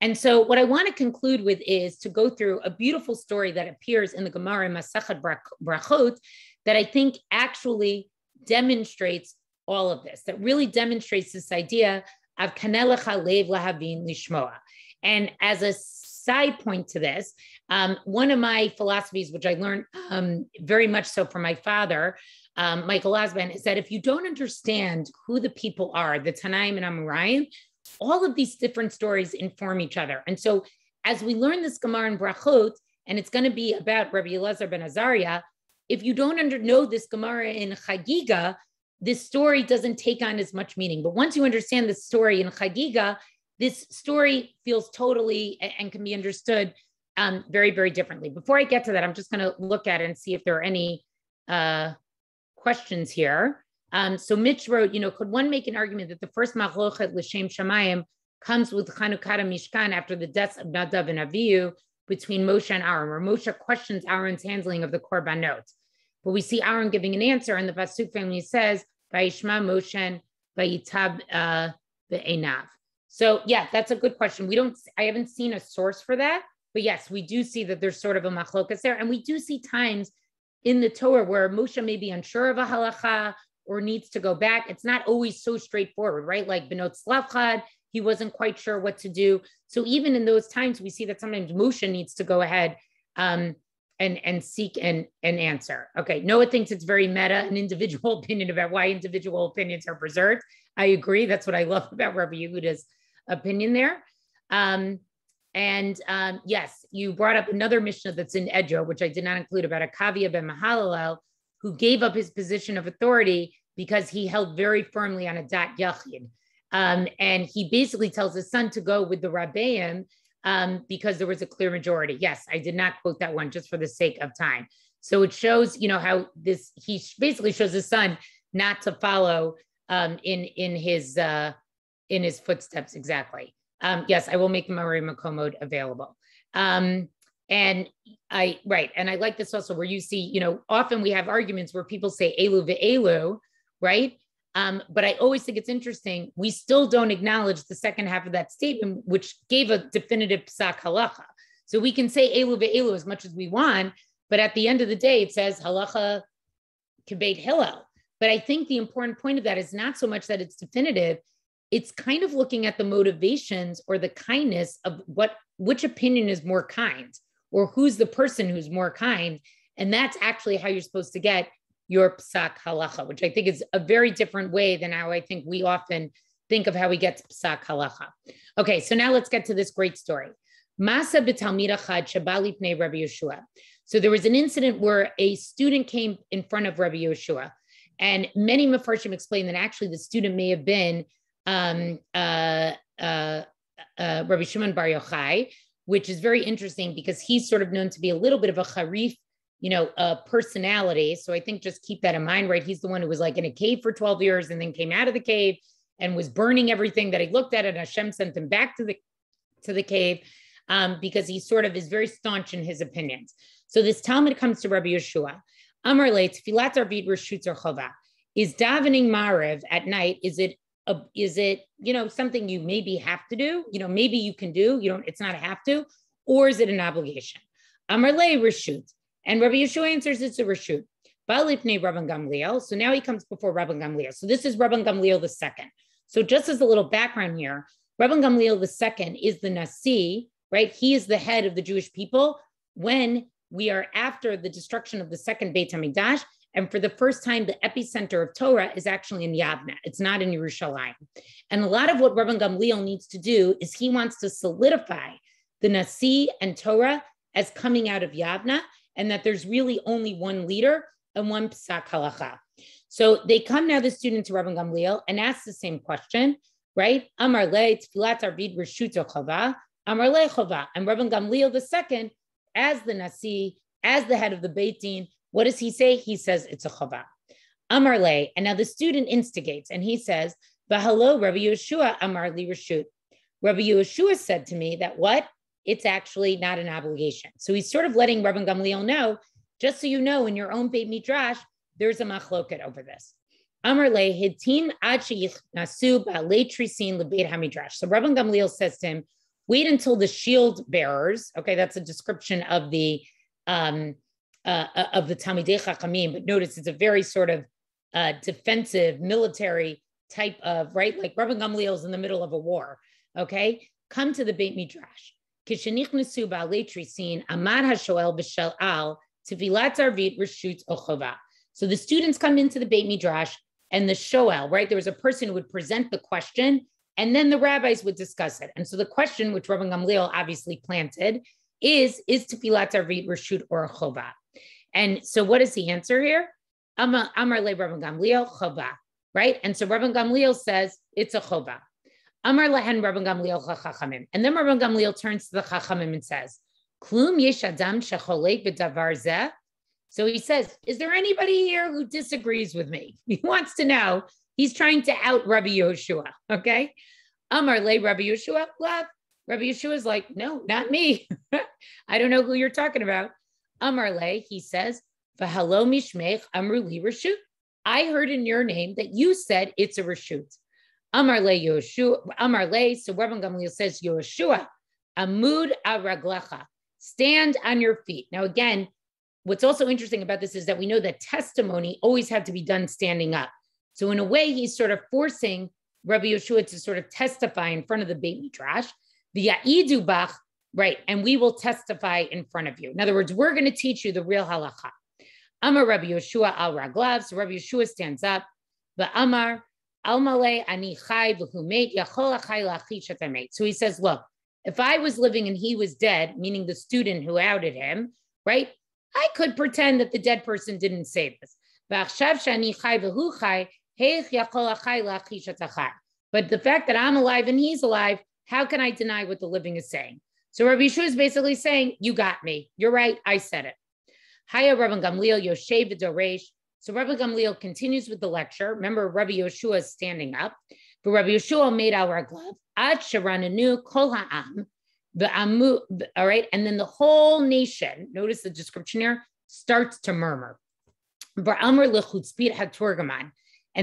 S2: And so, what I want to conclude with is to go through a beautiful story that appears in the Gemara Masachet Brachot that I think actually demonstrates all of this, that really demonstrates this idea of kanelecha lev lahavin lishmoa. And as a side point to this, um, one of my philosophies, which I learned um, very much so from my father, um, Michael Osband, is that if you don't understand who the people are, the Tanaim and Amoraim, all of these different stories inform each other. And so as we learn this Gemara in Brachot, and it's going to be about Rabbi Elazar ben Azariah, if you don't under, know this Gemara in Chagiga, this story doesn't take on as much meaning. But once you understand the story in Chagiga, this story feels totally and can be understood um, very, very differently. Before I get to that, I'm just going to look at and see if there are any uh, questions here. Um, so Mitch wrote, you know, could one make an argument that the first Machlochet L'Shem Shamayim comes with Chanukah Mishkan after the deaths of Nadav and Avihu between Moshe and Aaron, where Moshe questions Aaron's handling of the Korbanot. But we see Aaron giving an answer, and the Pasuk family says, Vayishma Moshe Vayitab uh, Enav. So yeah, that's a good question. We don't, I haven't seen a source for that, but yes, we do see that there's sort of a machlokas there. And we do see times in the Torah where Moshe may be unsure of a halacha or needs to go back. It's not always so straightforward, right? Like Benot Slavchad, he wasn't quite sure what to do. So even in those times, we see that sometimes Moshe needs to go ahead um, and and seek an, an answer. Okay, Noah thinks it's very meta, an individual opinion about why individual opinions are preserved. I agree. That's what I love about Rabbi Yehuda's opinion there. Um, and um, yes, you brought up another Mishnah that's in Edyot, which I did not include about Akavia ben Mahalalel, who gave up his position of authority because he held very firmly on a dat yachid. Um, and he basically tells his son to go with the Rabbeim um, because there was a clear majority. Yes, I did not quote that one just for the sake of time. So it shows, you know, how this he basically shows his son not to follow um, in in his uh, in his footsteps exactly. Um, yes, I will make the Mareh Mekomot available. Um, and I right, and I like this also where you see, you know, often we have arguments where people say elu ve'elu, right? Um, but I always think it's interesting. We still don't acknowledge the second half of that statement, which gave a definitive psak halacha. So we can say elu ve'elu as much as we want, but at the end of the day, it says halacha k'Beit Hillel. But I think the important point of that is not so much that it's definitive; it's kind of looking at the motivations or the kindness of what which opinion is more kind, or who's the person who's more kind, and that's actually how you're supposed to get your psak halacha, which I think is a very different way than how I think we often think of how we get psak halacha. Okay, so now let's get to this great story. Masa b'talmid shabali pnei Rabbi Yeshua. So there was an incident where a student came in front of Rabbi Yeshua, and many mafarshim explain that actually the student may have been um, uh, uh, uh, Rabbi Shimon Bar Yochai, which is very interesting because he's sort of known to be a little bit of a harif you know, a personality. So I think just keep that in mind, right? He's the one who was like in a cave for 12 years and then came out of the cave and was burning everything that he looked at, and Hashem sent him back to the to the cave um, because he sort of is very staunch in his opinions. So this Talmud comes to Rabbi Yeshua. Amar le tfilat arvit reshutzer chova. Is davening mariv at night? Is it a, is it you know something you maybe have to do? You know maybe you can do. You don't. It's not a have to, or is it an obligation? Amar le reshut. And Rabbi Yeshua answers it's a reshut. So now he comes before Rabban Gamliel. So this is Rabban Gamliel the second. So just as a little background here, Rabban Gamliel II is the Nasi, right? He is the head of the Jewish people when we are after the destruction of the second Beit HaMikdash. And for the first time, the epicenter of Torah is actually in Yavna. It's not in Yerushalayim. And a lot of what Rabban Gamliel needs to do is he wants to solidify the Nasi and Torah as coming out of Yavna, and that there's really only one leader and one Psak Halacha. So they come now, the student to Rabban Gamliel, and ask the same question, right? Amar le tfilat arvid reshuto chava, Amar le chava. And Rabban Gamliel II, as the Nasi, as the head of the Beit Din, what does he say? He says it's a chava. Amar le, and now the student instigates, and he says, V'halo Rabbi Yeshua Amar li reshut. Rabbi Yeshua said to me that what? It's actually not an obligation. So he's sort of letting Rabban Gamliel know, just so you know, in your own Beit Midrash, there's a machloket over this. Amar le hitin nasu trisin lebeit hamidrash. So Rabban Gamliel says to him, wait until the shield bearers. Okay, that's a description of the um, uh, of the Talmidei Chachamim, but notice it's a very sort of uh, defensive military type of right, like Rabban Gamliel is in the middle of a war. Okay, come to the Beit Midrash. Hashoel al reshut. So the students come into the Beit Midrash and the Shoel, right? There was a person who would present the question and then the rabbis would discuss it. And so the question, which Rabban Gamliel obviously planted, is is tefilat arvit reshut or chova? And so what is the answer here? Amar le Rabban Gamliel chova, right? And so Rabban Gamliel says it's a chova. Amar lehen Rabban Gamliel chachamim. And then Rabban Gamliel turns to the chachamim and says, Klum yesh adam b'davar zeh so he says, Is there anybody here who disagrees with me? He wants to know. He's trying to out Rabbi Yehoshua. Okay. Amar le Rabbi Yehoshua. Love. Rabbi Yeshua is like, No, not me. I don't know who you're talking about. Amar le, he says, V'halo mishmech amru li reshut. I heard in your name that you said it's a reshut. Amar le Yehoshua. Amar le. So Rabban Gamliel says, Yehoshua, amud araglecha. Stand on your feet. Now, again, What's also interesting about this is that we know that testimony always had to be done standing up. So in a way, he's sort of forcing Rabbi Yeshua to sort of testify in front of the Beit Midrash, the Ya'idubach, right? And we will testify in front of you. In other words, we're going to teach you the real halacha. Amar Rabbi Yeshua al Raglav. So Rabbi Yeshua stands up. The Amar al Malay ani chai v'humet yachol achai So he says, look, if I was living and he was dead, meaning the student who outed him, right? I could pretend that the dead person didn't say this. But the fact that I'm alive and he's alive, how can I deny what the living is saying? So Rabbi Yeshua is basically saying, You got me. You're right. I said it. Haya Rabbi Gamliel Yoshev Doresh. So Rabbi Gamliel continues with the lecture. Remember, Rabbi Yeshua is standing up. But Rabbi Yeshua made our glove. Ad Sharananu Kol Ha'am all right, and then the whole nation, notice the description here, starts to murmur. And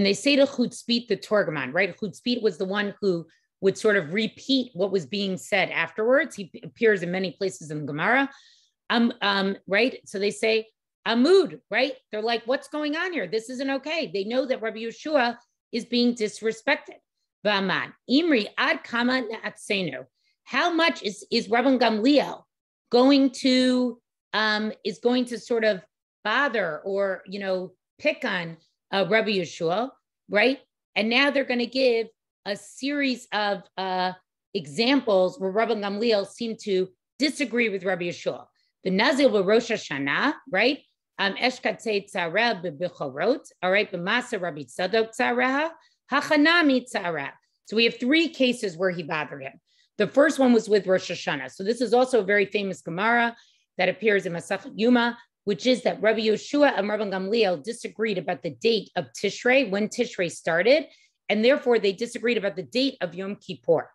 S2: they say to Chutzpit the Torgaman, right? Chutzpit was the one who would sort of repeat what was being said afterwards. He appears in many places in Gemara. Um, um, right? So they say, Amud, right? They're like, what's going on here? This isn't okay. They know that Rabbi Yeshua is being disrespected. Ba'aman, Imri ad kama na'atsenu how much is is Rabbi Gamliel going to um, is going to sort of bother or you know pick on uh, Rabbi Yeshua, right? And now they're going to give a series of uh, examples where Rabbi Gamliel seemed to disagree with Rabbi Yeshua. The Nazil Rosh Hashanah, right? Um, Eshkatzei tzara b'bichorot, all right, b'masa Rabbi Tzadok tzara, hachanami tzara. So we have three cases where he bothered him. The first one was with Rosh Hashanah. So this is also a very famous Gemara that appears in Masachet Yuma, which is that Rabbi Yeshua and Rabbi Gamliel disagreed about the date of Tishrei, when Tishrei started, and therefore they disagreed about the date of Yom Kippur.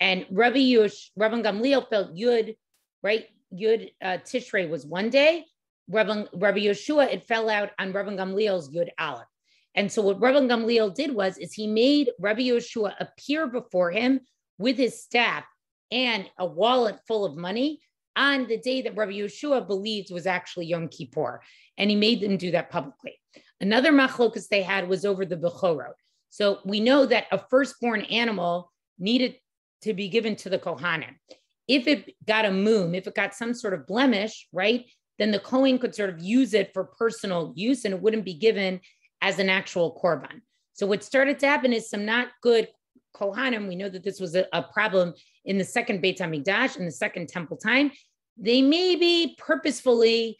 S2: And Rabbi, Yush, Rabbi Gamliel felt Yud, right? Yud uh, Tishrei was one day. Rabbi, Rabbi Yeshua, it fell out on Rabbi Gamliel's Yud Aleph. And so what Rabbi Gamliel did was, is he made Rabbi Yeshua appear before him with his staff and a wallet full of money on the day that Rabbi Yeshua believed was actually Yom Kippur. And he made them do that publicly. Another machlokas they had was over the Bechorot. So we know that a firstborn animal needed to be given to the Kohanim. If it got a moon, if it got some sort of blemish, right, then the Kohen could sort of use it for personal use and it wouldn't be given as an actual korban. So what started to happen is some not good Kohanim. We know that this was a, a problem in the second Beit Hamikdash, in the second temple time. They maybe purposefully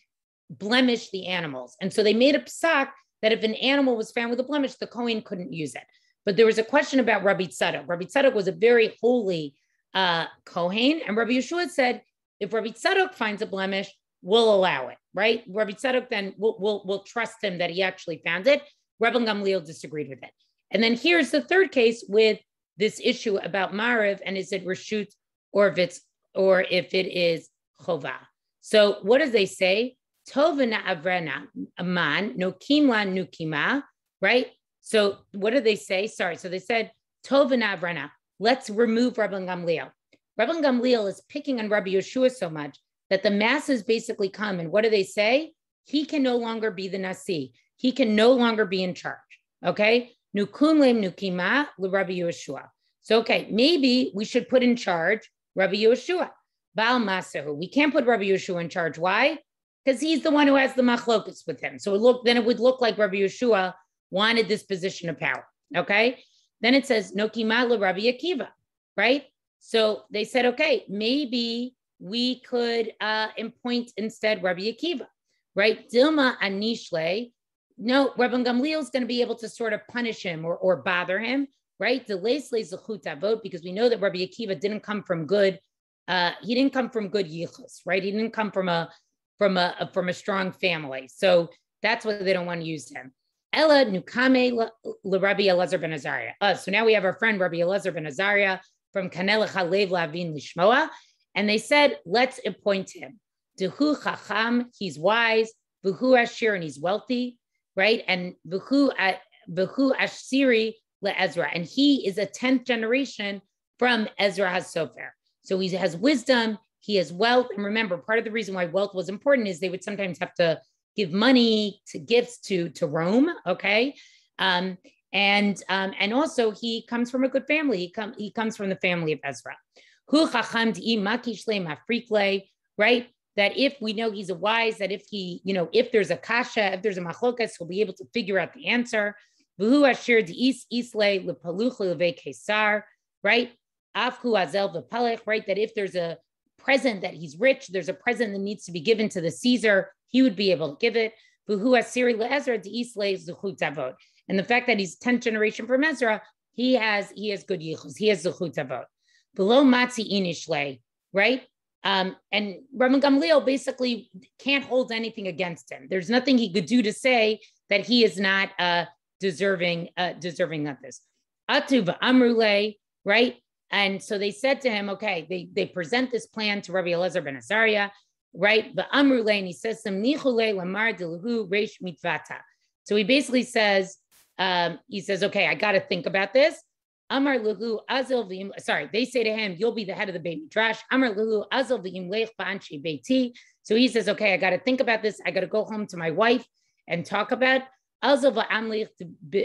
S2: blemished the animals. And so they made a psak that if an animal was found with a blemish, the Kohen couldn't use it. But there was a question about Rabbi Tzadok. Rabbi Tzadok was a very holy uh, Kohen, and Rabbi Yeshua said, if Rabbi Tzadok finds a blemish, we'll allow it, right? Rabbi Tzadok then will will will trust him that he actually found it. Rabbi Gamliel disagreed with it. And then here's the third case with this issue about Mariv and is it Rashut or if it's or if it is Chova. So what do they say? Tovana avrena aman no kimla nukima, right? So what do they say? Sorry. So they said Tovana avrena. Let's remove Rabbi Gamliel. Rabbi Gamliel is picking on Rabbi Yeshua so much that the masses basically come and what do they say? He can no longer be the Nasi. He can no longer be in charge. Okay. Nukunlem nukima Rabbi Yeshua. So, okay, maybe we should put in charge Rabbi Yeshua. Baal Masahu. We can't put Rabbi Yeshua in charge. Why? Because he's the one who has the machlokas with him. So it look then it would look like Rabbi Yeshua wanted this position of power. Okay. Then it says Nokima Rabbi Akiva, right? So they said, okay, maybe we could uh, appoint instead Rabbi Akiva, right? Dilma Anishle. No, Rabbi Gamliel is going to be able to sort of punish him or, or bother him, right? vote because we know that Rabbi Akiva didn't come from good. Uh, he didn't come from good yichus, right? He didn't come from a from a, from a strong family, so that's why they don't want to use him. Ella Nukame Rabbi Elazar ben Azariah. Uh, so now we have our friend Rabbi Elazar ben Azariah from Kanel Chalev Lavin Lishmoa. And they said, let's appoint him. Dehu Chacham, he's wise. Vuhu Ashir, and he's wealthy, right? And Vuhu Vuhu Ashiri Le Ezra, and he is a 10th generation from Ezra HaSofer. So he has wisdom, he has wealth. And remember, part of the reason why wealth was important is they would sometimes have to give money to gifts to, to Rome, okay? Um, and um, and also he comes from a good family. He, come, he comes from the family of Ezra right? That if we know he's a wise, that if he, you know, if there's a kasha, if there's a machlokas, he'll be able to figure out the answer. Right? Afku azel right? That if there's a present that he's rich, there's a present that needs to be given to the Caesar, he would be able to give it. And the fact that he's 10th generation from Ezra, he has he has good yichus, he has zuchut avot below matzi inishle, right? Um, and Rabban Gamliel basically can't hold anything against him. There's nothing he could do to say that he is not uh, deserving uh, deserving of this. Atuv Amrule, right? And so they said to him, okay, they, they present this plan to Rabbi Elazar ben Azariah, right? But Amrule, and he says to Nichule Lamar Delahu Reish Mitvata. So he basically says, um, he says, okay, I got to think about this. Amar Luhu Azil Vim. Sorry, they say to him, "You'll be the head of the Beit Midrash." Amar Luhu Azil Vim Leich Ba'anshi Beiti. So he says, "Okay, I got to think about this. I got to go home to my wife and talk about Azil Va'amlich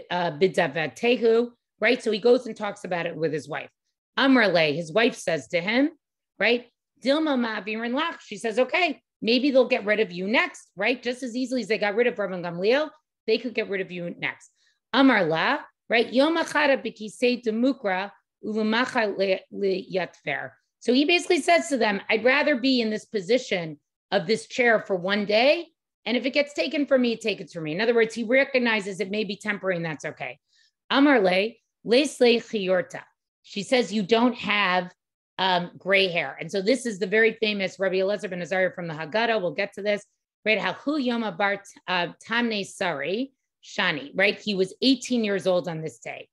S2: uh, Bidavatehu." Right. So he goes and talks about it with his wife. Amar Le, his wife says to him, right? Dilma Ma'avirin Lach. She says, "Okay, maybe they'll get rid of you next, right? Just as easily as they got rid of Rabban Gamliel, they could get rid of you next." Amar La, right? Yom demukra yatfer. So he basically says to them, I'd rather be in this position of this chair for one day. And if it gets taken from me, take it from me. In other words, he recognizes it may be temporary and that's okay. Amarle, lesle chiyorta. She says, You don't have um, gray hair. And so this is the very famous Rabbi Elazar ben Azariah from the Haggadah. We'll get to this. Right? Hahu Yoma Bar uh, Tamne Sari. Shani, right? He was 18 years old on this day.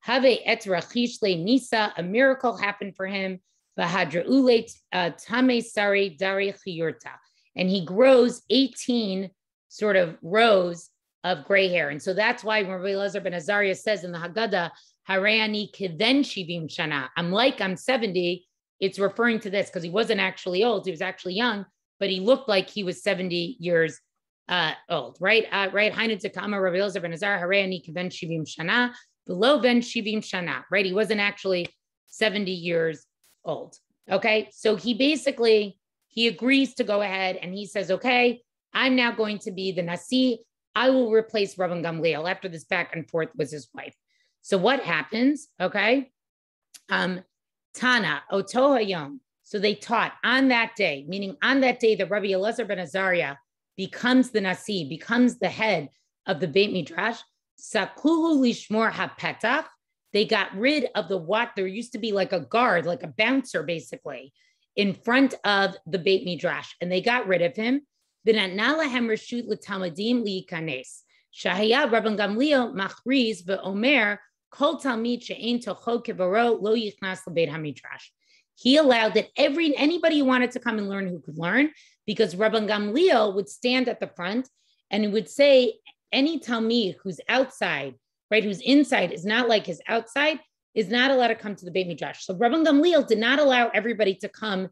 S2: Have etrachishle nisa, a miracle happened for him. Vahadra uh, tame sari dari chiyurta. And he grows 18 sort of rows of gray hair. And so that's why Rabbi Elazar ben Azariah says in the Haggadah, Harayani kiden shivim shana. I'm like I'm 70. It's referring to this because he wasn't actually old. He was actually young, but he looked like he was 70 years uh, old, right? Uh, right. Hainu Takama Rabbi Elazar ben Azar Harei Ani Kiven Shivim Shana below Ben Shivim Shana, right? He wasn't actually 70 years old. Okay. So he basically he agrees to go ahead and he says, okay, I'm now going to be the Nasi. I will replace Rabban Gamliel after this back and forth with his wife. So what happens? Okay. Um, Tana, Otohayom. So they taught on that day, meaning on that day that Rabbi Elazar ben Azariah becomes the Nasi, becomes the head of the Beit Midrash. Sakuhu lishmor hapetach. They got rid of the what there used to be like a guard, like a bouncer, basically, in front of the Beit Midrash, and they got rid of him. V'natnalahem reshut l'talmidim liikanes. Shahaya Rabban Gamliel machriz ve'omer talmid. He allowed that every anybody who wanted to come and learn who could learn, because Rabban Gamliel would stand at the front and he would say, any Talmud who's outside, right, who's inside is not like his outside, is not allowed to come to the Beit Midrash. So Rabban Gamliel did not allow everybody to come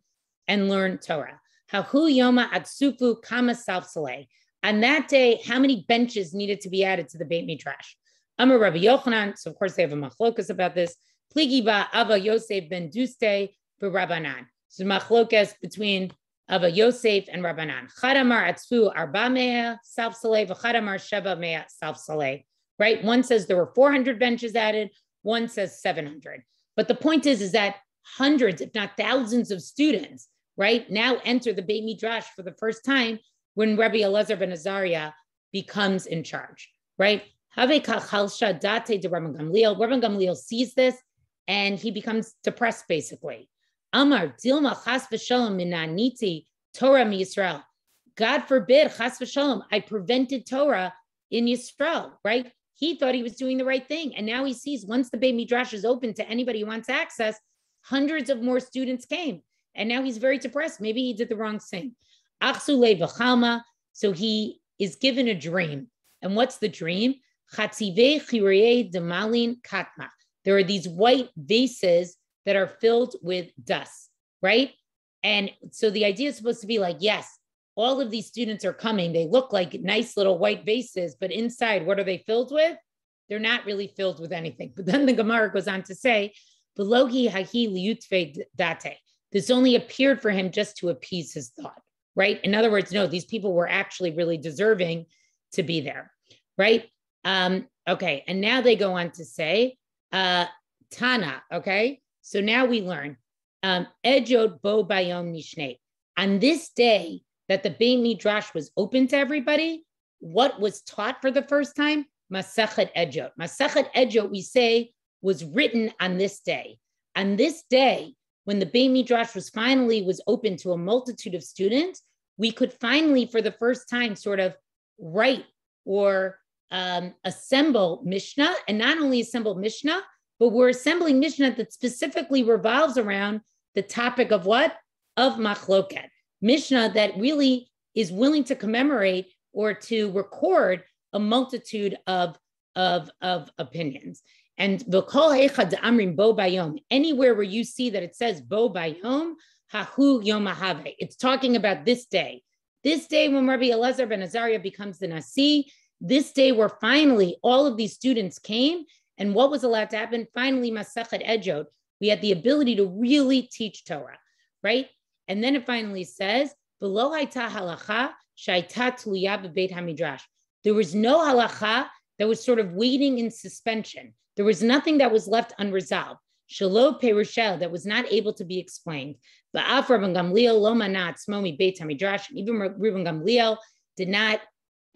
S2: and learn Torah. Hahu Yoma Atsufu Kama Salfsaleh. On that day, how many benches needed to be added to the Beit Midrash? Amar Rabbi Yochanan. So of course they have a machlokas about this. Pligiba Ava Yosef ben Duste for Rabbanan. So machlokas between Ava Yosef and Rabbanan. Chadamar Atzfu Arba Salf Saleh, Chadamar Sheba Mea Salf Saleh. Right? One says there were 400 benches added, one says 700. But the point is, is that hundreds, if not thousands of students, right, now enter the Beit Midrash for the first time when Rabbi Elazar ben Azariah becomes in charge, right? Rabban Gamliel. Sees this and he becomes depressed basically. Amar Dilma Chas v'Shalom minaniti Torah Yisrael. God forbid, Chas v'Shalom, I prevented Torah in Yisrael, right? He thought he was doing the right thing. And now he sees once the Beit Midrash is open to anybody who wants access, hundreds of more students came. And now he's very depressed. Maybe he did the wrong thing. Achsule v'chalma. So he is given a dream. And what's the dream? There are these white vases that are filled with dust, right? And so the idea is supposed to be like, yes, all of these students are coming. They look like nice little white vases, but inside, what are they filled with? They're not really filled with anything. But then the Gemara goes on to say. This only appeared for him just to appease his thought, right? In other words, no, these people were actually really deserving to be there, right? Um, okay, and now they go on to say, uh, Tana, okay? So now we learn um, Ejod Bo Bayom Nishnei. On this day that the Beit Midrash was open to everybody, what was taught for the first time? Masachet Edyot. Masachet Edyot, we say, was written on this day. On this day, when the Beit Midrash was finally was open to a multitude of students, we could finally, for the first time, sort of write or um, assemble Mishnah, and not only assemble Mishnah, but we're assembling Mishnah that specifically revolves around the topic of what? Of machloket. Mishnah that really is willing to commemorate or to record a multitude of, of, of opinions. And amrim bo bayom, anywhere where you see that it says bo bayom, hahu yom it's talking about this day. This day when Rabbi Elazar ben Azariah becomes the Nasi, this day where finally all of these students came and what was allowed to happen? Finally, Masachet Edyot, we had the ability to really teach Torah, right? And then it finally says, below halacha hamidrash. There was no halacha that was sort of waiting in suspension. There was nothing that was left unresolved. Shalo perushel that was not able to be explained. But Rabban Gamliel lo manat smomi beit hamidrash. Even Rabban Gamliel did not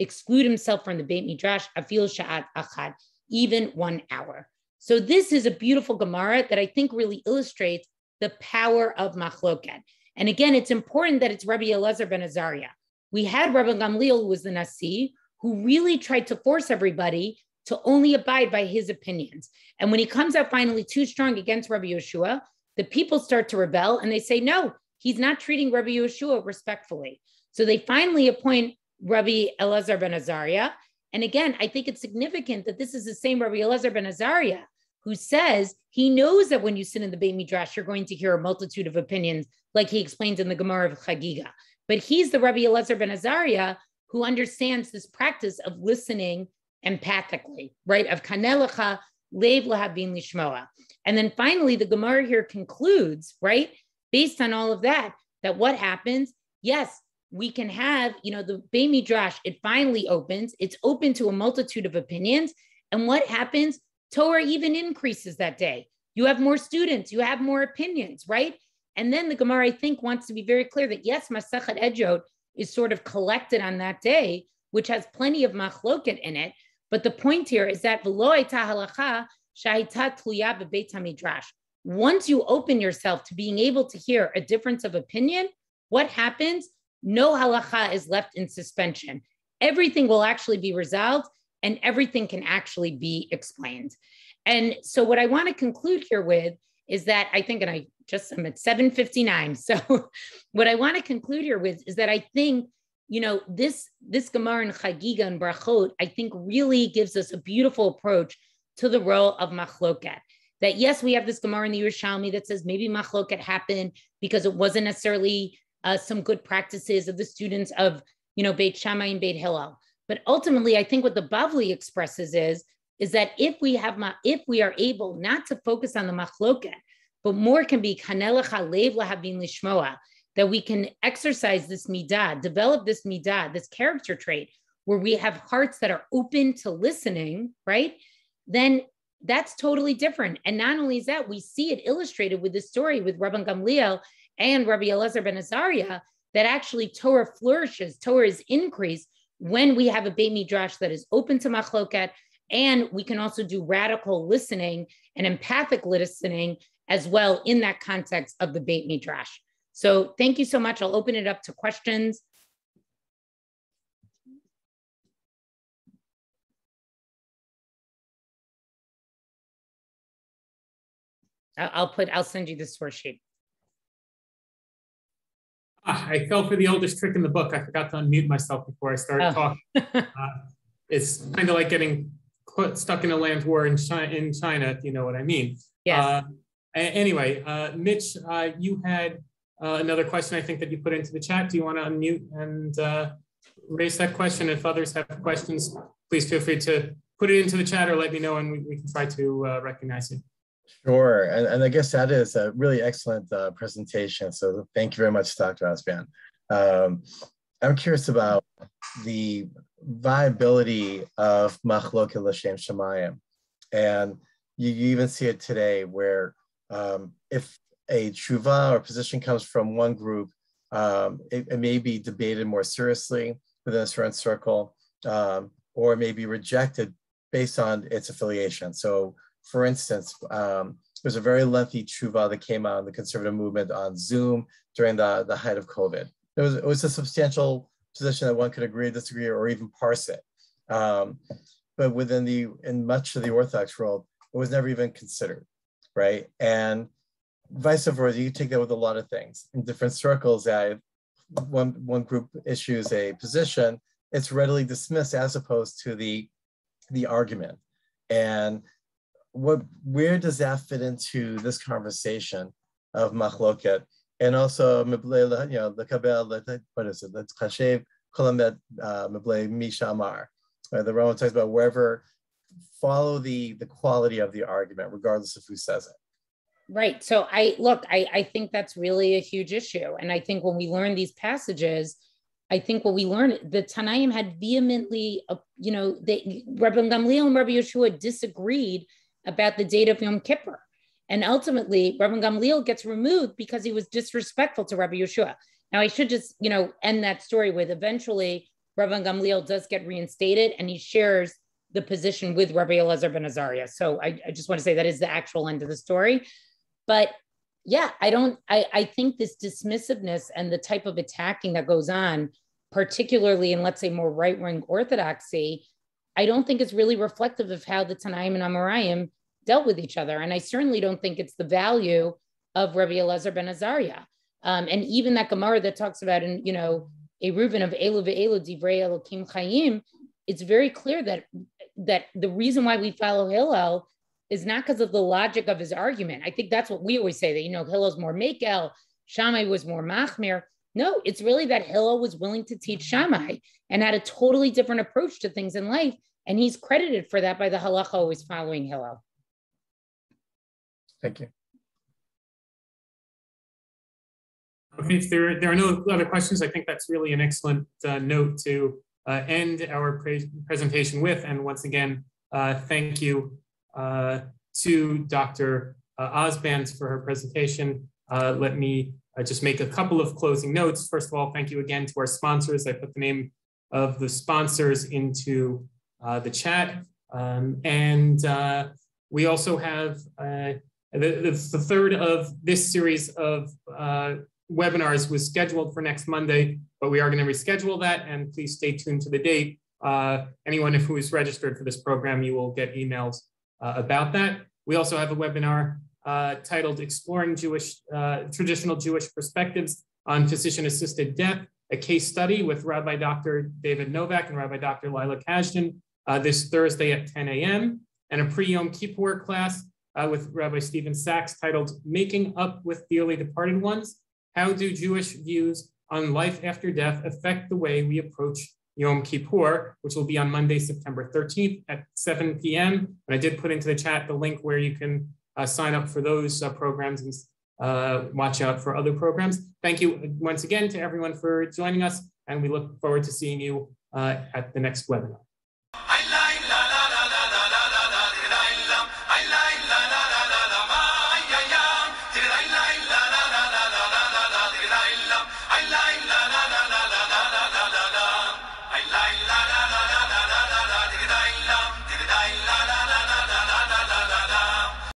S2: exclude himself from the beit midrash. Afil sha'at achad even one hour. So this is a beautiful Gemara that I think really illustrates the power of machloket. And again, it's important that it's Rabbi Elazar ben Azariah. We had Rabbi Gamliel, who was the Nasi, who really tried to force everybody to only abide by his opinions. And when he comes out finally too strong against Rabbi Yeshua, the people start to rebel and they say, no, he's not treating Rabbi Yeshua respectfully. So they finally appoint Rabbi Elazar ben Azariah, and again, I think it's significant that this is the same Rabbi Elazar ben Azariah who says he knows that when you sit in the Beit Midrash, you're going to hear a multitude of opinions, like he explains in the Gemara of Chagiga. But he's the Rabbi Elazar ben Azariah who understands this practice of listening empathically, right? Of kanelecha lev lahabin lishmoa. And then finally, the Gemara here concludes, right, based on all of that, that what happens? Yes, we can have, you know, the Beit Midrash, it finally opens. It's open to a multitude of opinions. And what happens? Torah even increases that day. You have more students, you have more opinions, right? And then the Gemara, I think, wants to be very clear that yes, Masachet Edyot is sort of collected on that day, which has plenty of machloket in it. But the point here is that once you open yourself to being able to hear a difference of opinion, what happens? No halacha is left in suspension. Everything will actually be resolved and everything can actually be explained. And so, what I want to conclude here with is that I think, and I just I'm at 759. So, what I want to conclude here with is that I think, you know, this this Gemara and Chagiga and Brachot, I think really gives us a beautiful approach to the role of machloket. That yes, we have this Gemara in the Yerushalmi that says maybe machloket happened because it wasn't necessarily uh, some good practices of the students of you know Beit Shammai and Beit Hillel. But ultimately, I think what the Bavli expresses is is that if we have ma, if we are able not to focus on the machloket, but more can be kanelecha lev lahabin lishmoa, that we can exercise this midah, develop this midah, this character trait, where we have hearts that are open to listening, right? Then that's totally different. And not only is that, we see it illustrated with the story with Rabban Gamliel and Rabbi Elazar ben Azariah that actually Torah flourishes, Torah is increased when we have a Beit Midrash that is open to machloket, and we can also do radical listening and empathic listening as well in that context of the Beit Midrash. So thank you so much. I'll open it up to questions. I'll put, I'll send you the source sheet.
S1: Ah, I fell for the oldest trick in the book. I forgot to unmute myself before I started oh. talking. uh, it's kind of like getting stuck in a land war in China, in China if you know what I mean.
S2: Yes. Uh,
S1: anyway, uh, Mitch, uh, you had uh, another question I think that you put into the chat. Do you want to unmute and uh, raise that question? If others have questions, please feel free to put it into the chat or let me know and we, we can try to recognize you.
S3: Sure, and, and I guess that is a really excellent uh, presentation. So thank you very much, Dr. Osband. Um, I'm curious about the viability of Machlok Lashem Shemayim. And you, you, even see it today where um, if a tshuva or position comes from one group, um, it, it, may be debated more seriously within a certain circle, um, or may be rejected based on its affiliation. So for instance, um, there's a very lengthy tshuva that came out in the conservative movement on Zoom during the, the height of COVID. It was, it was a substantial position that one could agree, disagree, or even parse it. Um, but within the, in much of the Orthodox world, it was never even considered, right? And vice versa, you take that with a lot of things. In different circles, that one, one group issues a position, it's readily dismissed as opposed to the, the argument. And what where does that fit into this conversation of machloket? And also you know the kabel what is it? That's kashev kolamet uh, meble mishamar. The Roman talks about wherever follow the the quality of the argument regardless of who says it.
S2: Right so i look i i think that's really a huge issue. And i think when we learn these passages I think what we learned, the Tanaim had vehemently, uh, you know, they, Rabbi Gamliel and Rabbi Yeshua disagreed about the date of Yom Kippur. And ultimately, Rabbi Gamliel gets removed because he was disrespectful to Rabbi Yeshua. Now, I should just, you know, end that story with eventually Rabbi Gamliel does get reinstated and he shares the position with Rabbi Elazar ben Azariah. So I, I just want to say that is the actual end of the story. But yeah, I don't, I, I think this dismissiveness and the type of attacking that goes on, particularly in, let's say, more right wing orthodoxy, I don't think it's really reflective of how the Tanaim and Amoraim dealt with each other. And I certainly don't think it's the value of Rabbi Elazar ben Azariah. Um, and even that Gemara that talks about, in, you know, a Reuven of Elu ve'elu divrei Elokim Chayim, it's very clear that that the reason why we follow Hillel is not because of the logic of his argument. I think that's what we always say that, you know, Hillel's more Makel, Shammai was more Machmir. No, it's really that Hillel was willing to teach Shammai and had a totally different approach to things in life. And he's credited for that by the halacha always following Hillel.
S3: Thank you.
S1: Okay, if there, there are no other questions, I think that's really an excellent uh, note to uh, end our pre presentation with. And once again, uh, thank you uh, to Dr. Uh, Osband for her presentation. Uh, let me just make a couple of closing notes. First of all, thank you again to our sponsors. I put the name of the sponsors into the chat. Um, and we also have the, the, the, third of this series of webinars was scheduled for next Monday, but we are going to reschedule that and please stay tuned to the date. Uh, anyone who is registered for this program, you will get emails uh, about that. We also have a webinar uh, titled Exploring Jewish uh, Traditional Jewish Perspectives on Physician-Assisted Death, a case study with Rabbi Dr. David Novak and Rabbi Dr. Lila Kagedan uh, this Thursday at 10 a.m. and a pre-Yom Kippur class uh, with Rabbi Steven Saks titled Making Up with Dearly Departed Ones, how do Jewish views on life after death affect the way we approach Yom Kippur, which will be on Monday, September 13th at 7 p.m. And I did put into the chat the link where you can sign up for those uh, programs and uh, watch out for other programs. Thank you once again to everyone for joining us, and we look forward to seeing you uh, at the next webinar.